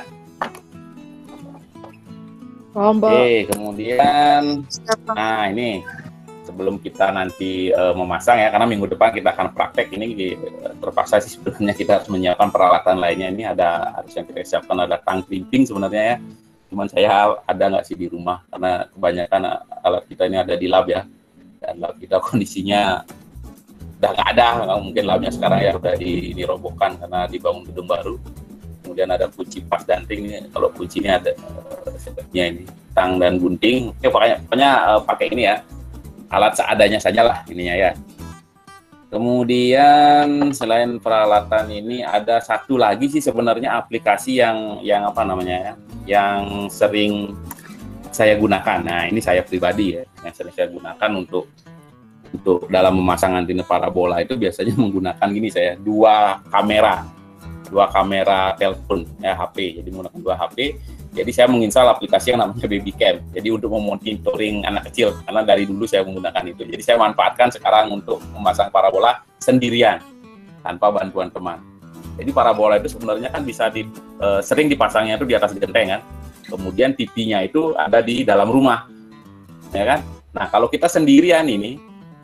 Paham. Oke, kemudian? Nah, ini sebelum kita nanti eh, memasang ya, karena minggu depan kita akan praktek ini eh, terpaksa sih sebenarnya kita harus menyiapkan peralatan lainnya. Ini ada harus yang kita siapkan ada tang clipping sebenarnya ya. Cuman saya ada nggak sih di rumah karena kebanyakan eh, alat kita ini ada di lab ya. Dan lab kita kondisinya udah nggak ada, mungkin labnya sekarang ya udah di, dirobohkan karena dibangun gedung baru. Kemudian ada kunci pas danting ini, kalau kuncinya ada sepertinya ini tang dan gunting. Oke, pokoknya, pokoknya eh, pakai ini ya alat seadanya saja lah ininya ya. Kemudian selain peralatan ini ada satu lagi sih sebenarnya aplikasi yang yang apa namanya ya, yang sering saya gunakan. Nah ini saya pribadi ya, yang sering saya gunakan untuk untuk dalam memasang antena parabola itu biasanya menggunakan gini saya dua kamera, dua kamera telepon ya HP. Jadi menggunakan dua HP jadi saya menginstal aplikasi yang namanya Babycam. Jadi untuk memonitoring anak kecil karena dari dulu saya menggunakan itu. Jadi saya manfaatkan sekarang untuk memasang parabola sendirian tanpa bantuan teman. Jadi parabola itu sebenarnya kan bisa di, eh, sering dipasangnya itu di atas genteng kan. Kemudian TV-nya itu ada di dalam rumah. Ya kan? Nah, kalau kita sendirian ini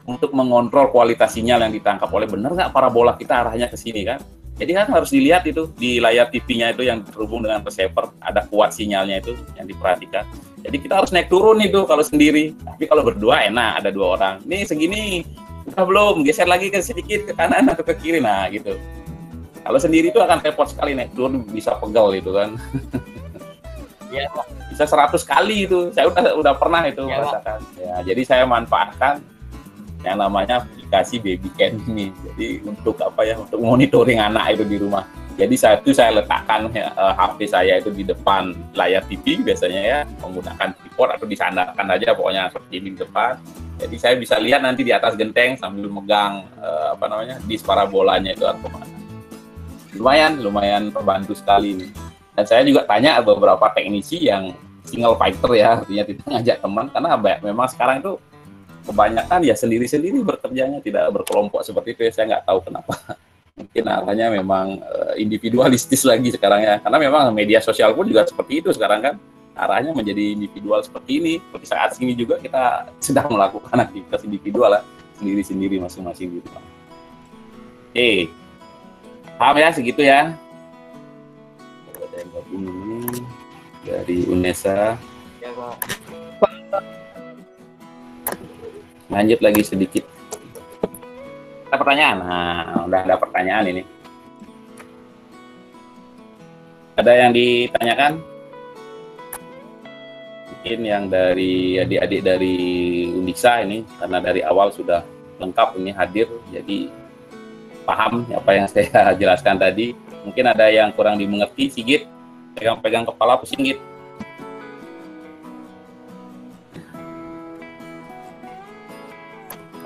untuk mengontrol kualitas sinyal yang ditangkap oleh benar nggak parabola kita arahnya ke sini kan? Jadi kan harus dilihat itu di layar TV-nya itu yang terhubung dengan receiver ada kuat sinyalnya itu yang diperhatikan. Jadi kita harus naik turun itu kalau sendiri. Tapi kalau berdua enak ada dua orang. Nih segini udah belum geser lagi ke sedikit ke kanan atau ke kiri nah gitu. Kalau sendiri itu akan repot sekali naik turun bisa pegel itu kan. Iya, Pak. Bisa 100 kali itu. Saya udah udah pernah itu Pak. merasakan. Ya, jadi saya manfaatkan yang namanya aplikasi Babycam ini. Jadi untuk apa ya? Untuk monitoring anak itu di rumah. Jadi saat itu saya letakkan ya, eh, HP saya itu di depan layar TV biasanya ya menggunakan tripod atau disandarkan aja pokoknya seperti ini di depan. Jadi saya bisa lihat nanti di atas genteng sambil megang eh, apa namanya di parabolanya itu atau mana. Lumayan, lumayan terbantu sekali nih. Dan saya juga tanya beberapa teknisi yang single fighter ya, artinya tidak ngajak teman karena ya, memang sekarang itu kebanyakan ya sendiri-sendiri bekerjanya tidak berkelompok seperti itu ya saya nggak tahu kenapa mungkin arahnya memang eh, individualistis lagi sekarang ya karena memang media sosial pun juga seperti itu sekarang kan arahnya menjadi individual seperti ini. Seperti saat ini juga kita sedang melakukan aktivitas individual lah, sendiri-sendiri masing-masing gitu. Oke, paham ya segitu ya? Ada yang dari UNESA. Ya, Pak. Lanjut lagi sedikit. Ada pertanyaan? Nah, udah ada pertanyaan ini. Ada yang ditanyakan? Mungkin yang dari adik-adik dari Undiksa ini, karena dari awal sudah lengkap ini hadir, jadi paham apa yang saya jelaskan tadi. Mungkin ada yang kurang dimengerti, Sigit, pegang-pegang kepala pusing, Git.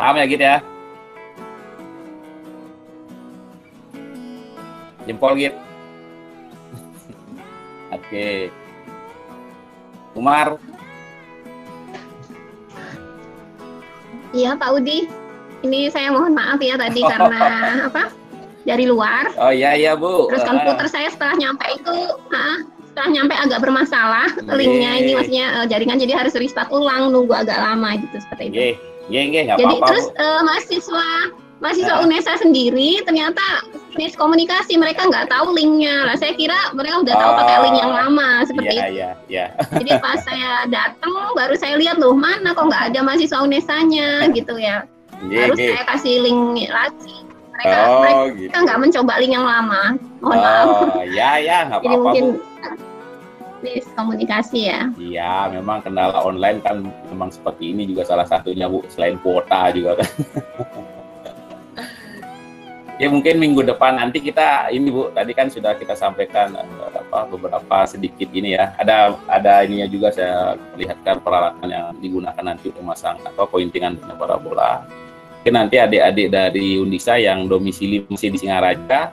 Paham ya, Git ya? Jempol, Git. Oke. Umar, Iya Pak Udi. Ini saya mohon maaf ya tadi karena apa? Dari luar. oh iya iya Bu. Terus Ah, komputer saya setelah nyampe itu, ah, setelah nyampe agak bermasalah linknya ini maksudnya eh, jaringan jadi harus restart ulang nunggu agak lama gitu seperti itu. Nggih, nggih nggak Jadi apa-apa terus Bu. eh, mahasiswa mahasiswa Ah. UNESA sendiri ternyata miskomunikasi mereka nggak tahu linknya lah. Saya kira mereka udah tahu pakai Oh. link yang lama seperti Iya itu. iya iya. Jadi pas saya datang baru saya lihat loh mana kok nggak ada mahasiswa UNESA-nya gitu ya. Nggih Harus nggih. saya kasih link lagi. Mereka Oh mereka gitu. nggak mencoba link yang lama. Mohon maaf. Oh ya ya nggak Jadi apa-apa mungkin Bu. Miskomunikasi ya. Iya, memang kendala online kan memang seperti ini juga salah satunya Bu, selain kuota juga kan. ya mungkin minggu depan nanti kita ini Bu, tadi kan sudah kita sampaikan eh, apa beberapa sedikit ini ya. Ada ada ininya juga saya lihatkan peralatan yang digunakan nanti untuk masang atau pointingan parabola. Mungkin nanti adik-adik dari Undisa yang domisili masih di Singaraja,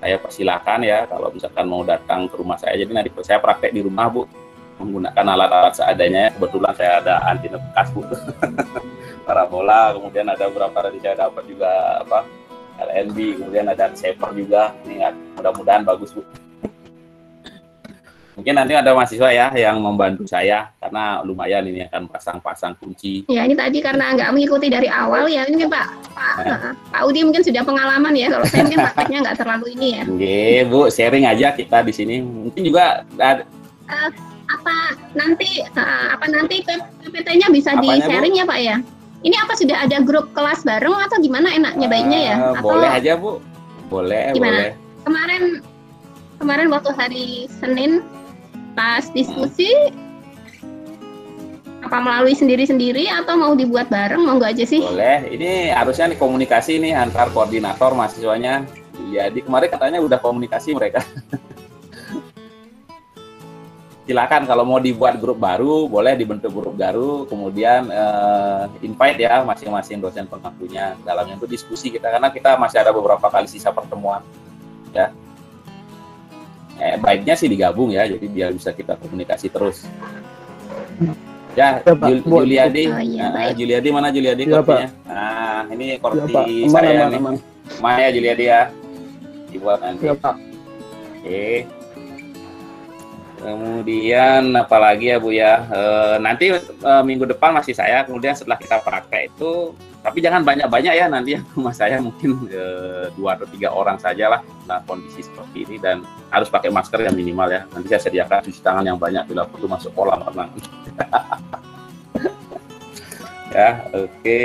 saya persilahkan ya kalau misalkan mau datang ke rumah saya. Jadi nanti saya praktek di rumah Bu, menggunakan alat-alat seadanya. Kebetulan saya ada antena bekas Bu, parabola, kemudian ada beberapa tadi saya dapat juga apa LNB, kemudian ada saver juga. Ini mudah-mudahan bagus Bu. Mungkin nanti ada mahasiswa ya yang membantu saya karena lumayan ini akan pasang-pasang kunci. Ya ini tadi karena nggak mengikuti dari awal ya ini Pak Pak, Pak Udi mungkin sudah pengalaman ya kalau saya mungkin prakteknya nggak terlalu ini ya. Oke Bu, sharing aja kita di sini. Mungkin juga ada Apa nanti eh, apa nanti PPT-nya bisa di Apanya, Bu? sharing ya Pak ya? Ini apa sudah ada grup kelas bareng atau gimana enaknya baiknya ya? Eh, Atau boleh aja Bu, boleh Gimana? boleh. kemarin kemarin waktu hari Senin pas diskusi apa melalui sendiri-sendiri atau mau dibuat bareng mau nggak aja sih? Boleh. Ini harusnya nih komunikasi nih antar koordinator mahasiswanya. Jadi kemarin katanya udah komunikasi mereka. Silakan kalau mau dibuat grup baru, boleh dibentuk grup baru, kemudian eh, invite ya masing-masing dosen pengakunya dalamnya itu diskusi kita karena kita masih ada beberapa kali sisa pertemuan ya. Eh, baiknya sih digabung ya, jadi biar bisa kita komunikasi terus. Ya, Ya. Jul-. Juliadi, Oh, iya, Nah, baik. Juliadi mana Juliadi Iya, kortinya? Nah, ini korti Ya, saya aman, nih. aman. Maya Juliadi ya. Dibuat nanti. Ya, Pak. Oke. Kemudian apalagi ya Bu ya? Eh, nanti eh, minggu depan masih saya. Kemudian setelah kita praktek itu, tapi jangan banyak-banyak ya nanti rumah saya mungkin eh, dua atau tiga orang saja lah. Nah kondisi seperti ini dan harus pakai masker yang minimal ya. Nanti saya sediakan cuci tangan yang banyak bila perlu masuk kolam renang. ya, oke.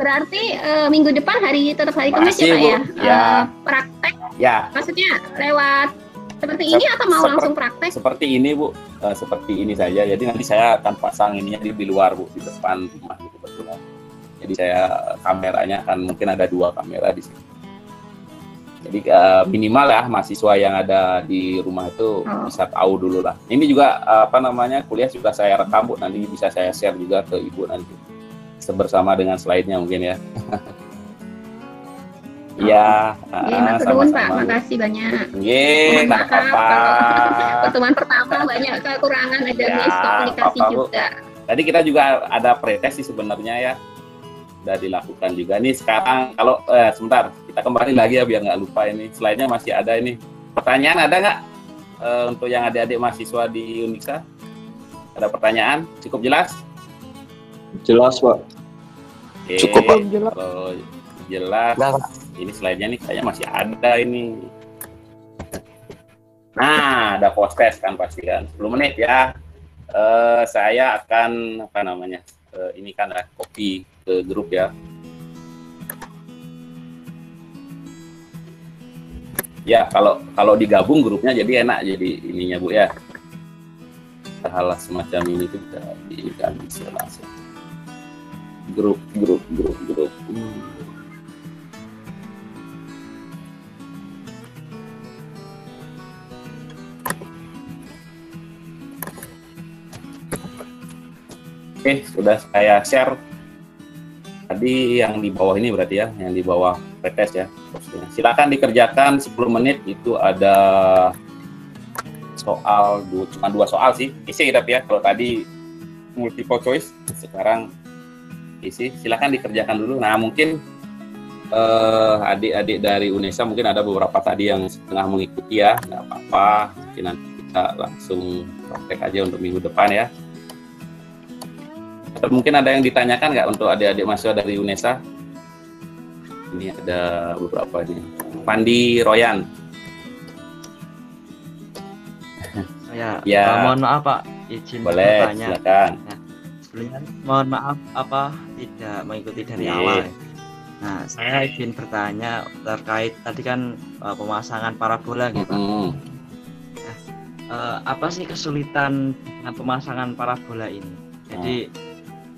Berarti eh, minggu depan hari tetap hari Kamis ya Pak ya? Ya. Eh, praktek Ya, maksudnya lewat seperti ini atau mau Seperti- langsung praktek? seperti ini Bu, Eh, seperti ini saja. Jadi nanti saya akan pasang ininya di, di luar Bu, di depan rumah gitu kebetulan. Jadi saya kameranya akan mungkin ada dua kamera di sini. Jadi eh, minimal ya mahasiswa yang ada di rumah itu Oh. bisa tahu dulu lah. Ini juga eh, apa namanya kuliah sudah saya rekam Bu, nanti bisa saya share juga ke ibu nanti bersama dengan slide-nya mungkin ya. Iya, Oke, ah, matur nuwun Pak, makasih banyak. Nggak maaf apa-apa. kalau pertemuan pertama banyak kekurangan ada Ya, miskomunikasi apa-apa, Bu. juga. Tadi kita juga ada pretest sih sebenarnya ya. Sudah dilakukan juga nih sekarang kalau eh sebentar kita kembali lagi ya biar nggak lupa ini slide-nya masih ada ini. Pertanyaan ada nggak? eh, untuk yang adik-adik mahasiswa di Uniksa? Ada pertanyaan? Cukup jelas? Jelas, Pak. Oke, Cukup, Pak. Jelas. Kalau jelas, Nah, ini slide-nya nih kayaknya masih ada ini. Nah, ada post test kan pasti kan. 10 menit ya. Eh, saya akan apa namanya? eh, ini kan copy ke grup ya. Ya, kalau kalau digabung grupnya jadi enak jadi ininya Bu ya. Hal semacam ini tuh bisa di kan bisa langsung. Grup, grup, grup, grup. Hmm. Oke, sudah saya share. Tadi yang di bawah ini berarti ya, yang di bawah pretest ya. Silakan dikerjakan 10 menit itu ada soal dua, cuma dua soal sih. Isi tapi ya. Kalau tadi multiple choice, sekarang isi. Silakan dikerjakan dulu. Nah, mungkin eh, adik-adik dari UNESA mungkin ada beberapa tadi yang setengah mengikuti ya, nggak apa-apa. Mungkin nanti kita langsung praktek aja untuk minggu depan ya. Mungkin ada yang ditanyakan nggak untuk adik-adik mahasiswa dari UNESA? Ini ada beberapa ini. Pandi Royan. Saya Ya. eh, mohon maaf Pak, izin Boleh, bertanya. silakan. Sebelumnya mohon maaf apa tidak mengikuti dari Oke. awal. Nah, saya izin bertanya terkait tadi kan eh, pemasangan parabola gitu. Pak. Mm-mm. Eh, apa sih kesulitan dengan pemasangan parabola ini? Jadi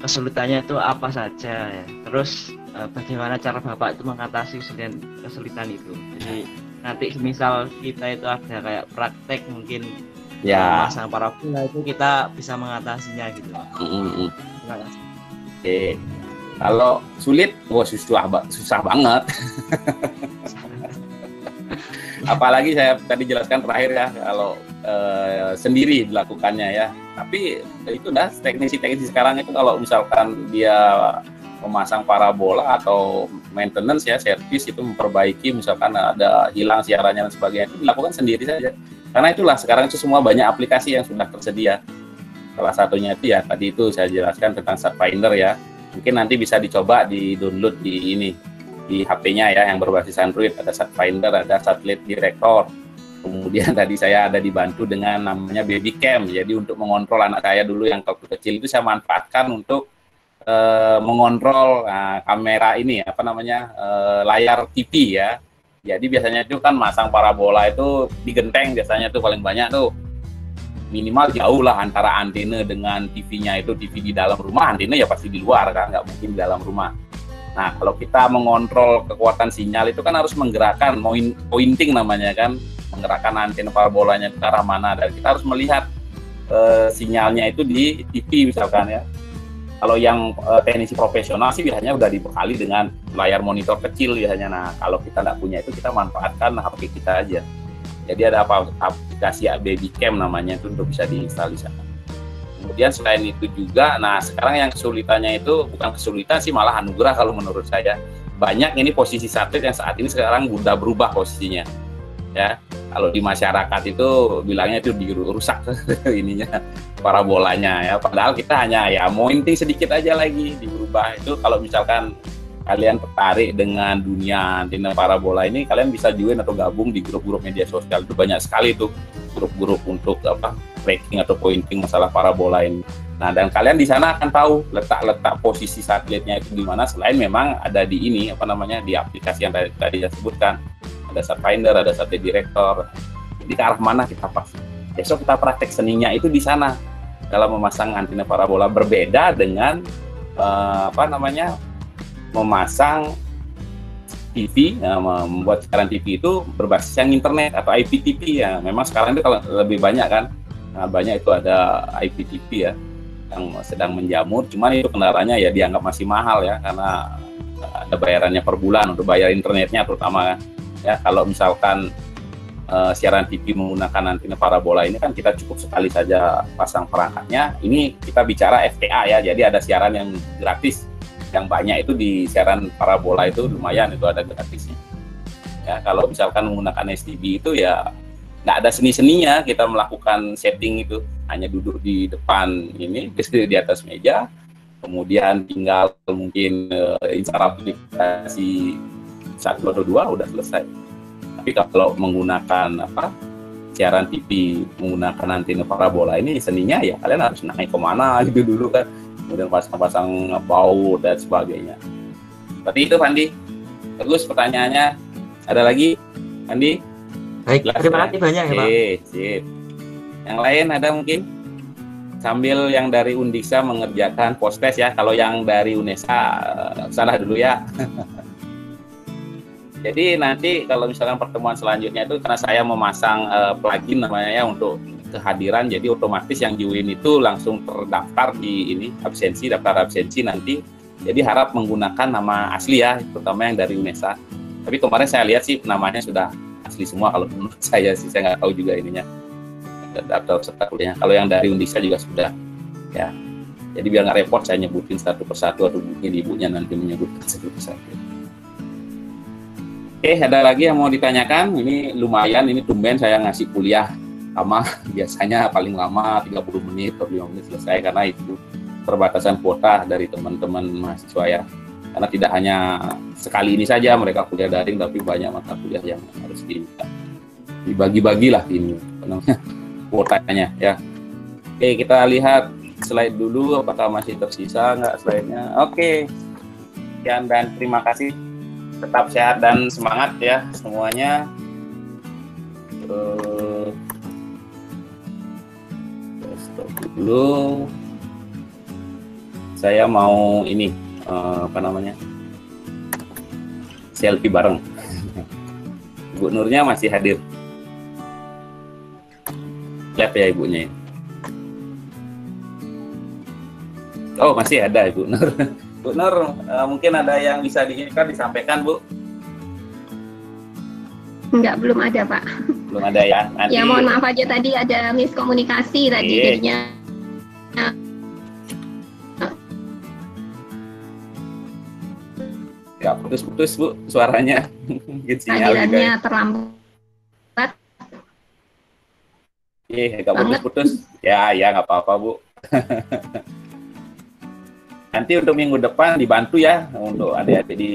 kesulitannya itu apa saja ya? Terus eh, bagaimana cara Bapak itu mengatasi kesulitan kesulitan itu? Jadi nanti misal kita itu ada kayak praktek mungkin Ya. memasang parabola itu kita bisa mengatasinya gitu. Terima kasih. Oke. Kalau sulit, wah susah, susah banget. Apalagi saya tadi jelaskan terakhir ya, kalau eh, sendiri dilakukannya ya. Tapi itu dah teknisi-teknisi sekarang itu kalau misalkan dia memasang parabola atau maintenance ya, servis itu memperbaiki, misalkan ada hilang siarannya dan sebagainya, itu dilakukan sendiri saja. Karena itulah sekarang itu semua banyak aplikasi yang sudah tersedia. Salah satunya itu ya tadi itu saya jelaskan tentang Finder ya. Mungkin nanti bisa dicoba di download di ini di HP-nya ya yang berbasis Android ada Finder, ada Satellite Director. Kemudian tadi saya ada dibantu dengan namanya Baby Cam. Jadi untuk mengontrol anak saya dulu yang waktu kecil itu saya manfaatkan untuk eh, mengontrol nah, kamera ini apa namanya eh, layar TV ya. Jadi biasanya itu kan masang parabola itu digenteng biasanya tuh paling banyak tuh minimal jauh lah antara antena dengan TV-nya itu TV di dalam rumah antena ya pasti di luar kan nggak mungkin di dalam rumah nah kalau kita mengontrol kekuatan sinyal itu kan harus menggerakkan point- pointing namanya kan menggerakkan antena parabolanya ke arah mana. Dan kita harus melihat eh, sinyalnya itu di TV misalkan ya. Kalau yang eh, teknisi profesional sih biasanya udah dibekali dengan layar monitor kecil biasanya. Nah kalau kita nggak punya itu kita manfaatkan HP kita aja. Jadi ada apa aplikasi baby cam namanya itu untuk bisa diinstal di sana. Kemudian selain itu juga, nah sekarang yang kesulitannya itu bukan kesulitan sih malah anugerah kalau menurut saya. Banyak ini posisi satelit yang saat ini sekarang udah berubah posisinya. Ya, kalau di masyarakat itu bilangnya itu dirusak ininya parabolanya ya. Padahal kita hanya ya mounting sedikit aja lagi diubah itu kalau misalkan kalian tertarik dengan dunia antena parabola ini kalian bisa join atau gabung di grup-grup media sosial itu banyak sekali tuh grup-grup untuk apa tracking atau pointing masalah parabola ini. Nah dan kalian di sana akan tahu letak-letak posisi satelitnya itu di mana selain memang ada di ini apa namanya di aplikasi yang tadi, saya sebutkan ada Satfinder, ada Satelit Director. Jadi ke arah mana kita pas. Besok kita praktek seninya itu di sana dalam memasang antena parabola berbeda dengan eh, apa namanya memasang TV, ya, membuat siaran TV itu berbasis yang internet atau IPTV ya. Memang sekarang itu kalau lebih banyak kan, nah, banyak itu ada IPTV ya yang sedang menjamur. Cuman itu kendalanya ya dianggap masih mahal ya karena ada bayarannya per bulan untuk bayar internetnya terutama ya. Kalau misalkan eh, siaran TV menggunakan antena parabola ini kan kita cukup sekali saja pasang perangkatnya. Ini kita bicara FTA ya, jadi ada siaran yang gratis yang banyak itu di siaran parabola itu lumayan itu ada gratisnya. Ya, kalau misalkan menggunakan STB itu ya nggak ada seni-seninya kita melakukan setting itu. Hanya duduk di depan ini di atas meja kemudian tinggal mungkin uh, insert aplikasi satu atau dua udah selesai. Tapi kalau menggunakan apa siaran TV menggunakan antena parabola ini seninya ya kalian harus naik ke mana gitu dulu kan kemudian pasang-pasang bau dan sebagainya seperti itu Fandi terus pertanyaannya ada lagi Fandi Baik, Jelas, terima ya? kasih banyak ya Pak. Oke, sip. Yang lain ada mungkin? Sambil yang dari Undiksa mengerjakan post test ya. Kalau yang dari Unesa eh, salah dulu ya. Jadi nanti kalau misalkan pertemuan selanjutnya itu karena saya memasang eh, plugin namanya ya untuk kehadiran jadi otomatis yang join itu langsung terdaftar di ini absensi daftar absensi nanti. Jadi harap menggunakan nama asli ya terutama yang dari Unesa. Tapi kemarin saya lihat sih namanya sudah asli semua kalau menurut saya sih saya nggak tahu juga ininya. Daftar peserta kuliahnya kalau yang dari Undisa juga sudah ya. Jadi biar nggak repot saya nyebutin satu persatu atau mungkin ibunya nanti menyebutkan satu persatu. Oke ada lagi yang mau ditanyakan? Ini lumayan ini tumben saya ngasih kuliah lama biasanya paling lama 30 menit atau 5 menit selesai karena itu perbatasan kuota dari teman-teman mahasiswa ya. Karena tidak hanya sekali ini saja mereka kuliah daring tapi banyak mata kuliah yang harus di, dibagi-bagi lah ini kuotanya ya. Oke kita lihat slide dulu apakah masih tersisa nggak slide-nya? Oke sekian dan terima kasih. Tetap sehat dan semangat ya semuanya. Eh, stop dulu saya mau ini eh, apa namanya? Selfie bareng. Bu Nurnya masih hadir. Lihat ya ibunya oh masih ada Ibu Nur. Bu Nur eh, mungkin ada yang bisa diinginkan disampaikan Bu Enggak, belum ada Pak. belum ada ya nanti Ya mohon maaf aja tadi ada miskomunikasi tadi Iya. jadinya ya putus-putus Bu suaranya mungkin sinyal juga ya. kehadirannya terlambat. Iya, Banget. putus-putus. Ya, ya nggak apa-apa bu. nanti untuk minggu depan dibantu ya untuk adik-adik di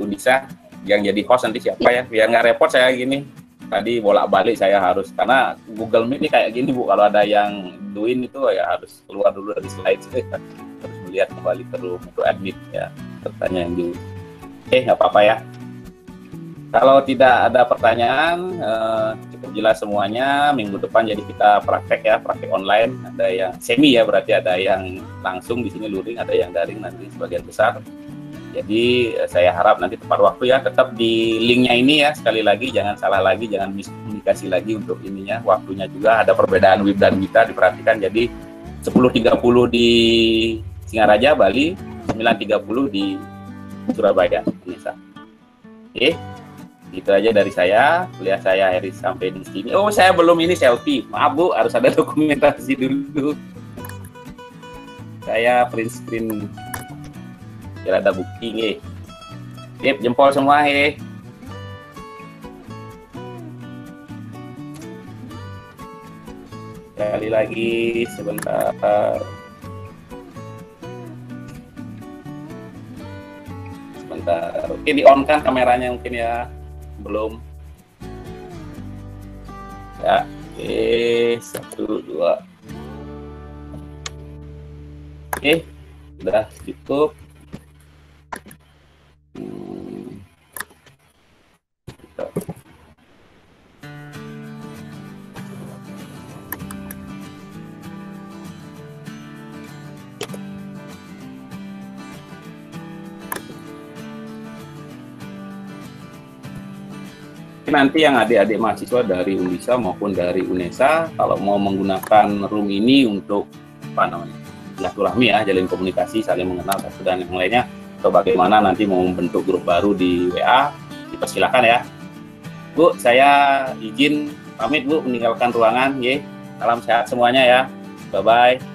Undisa yang jadi host nanti siapa ya? Biar nggak repot saya gini. Tadi bolak-balik saya harus karena Google Meet ini kayak gini bu. Kalau ada yang doin itu ya harus keluar dulu dari slide harus melihat kembali terus untuk admit ya pertanyaan yang dulu oke nggak apa-apa ya. Kalau tidak ada pertanyaan eh, cukup jelas semuanya. Minggu depan jadi kita praktek ya praktek online. Ada yang semi ya berarti ada yang langsung di sini luring ada yang daring nanti sebagian besar jadi eh, saya harap nanti tepat waktu ya tetap di linknya ini ya sekali lagi jangan salah lagi jangan miskomunikasi lagi untuk ininya waktunya juga ada perbedaan WIB dan WITA diperhatikan. Jadi 10.30 di Singaraja Bali 9.30 di Surabaya Indonesia oke itu aja dari saya kuliah saya Heri sampai di sini. Oh saya belum ini selfie. Maaf bu harus ada dokumentasi dulu. Saya print screen biar ada bukti nih Sip, jempol semua he sekali lagi sebentar. Sebentar. Oke di on kan kameranya mungkin ya. Belum. Ya oke. Satu dua. Oke sudah cukup nanti yang adik-adik mahasiswa dari Undisa maupun dari UNESA kalau mau menggunakan room ini untuk apa namanya silaturahmi ya jalin komunikasi saling mengenal satu dan yang lainnya atau bagaimana nanti mau membentuk grup baru di WA dipersilakan ya. Bu saya izin pamit Bu meninggalkan ruangan ye. Salam sehat semuanya ya. Bye bye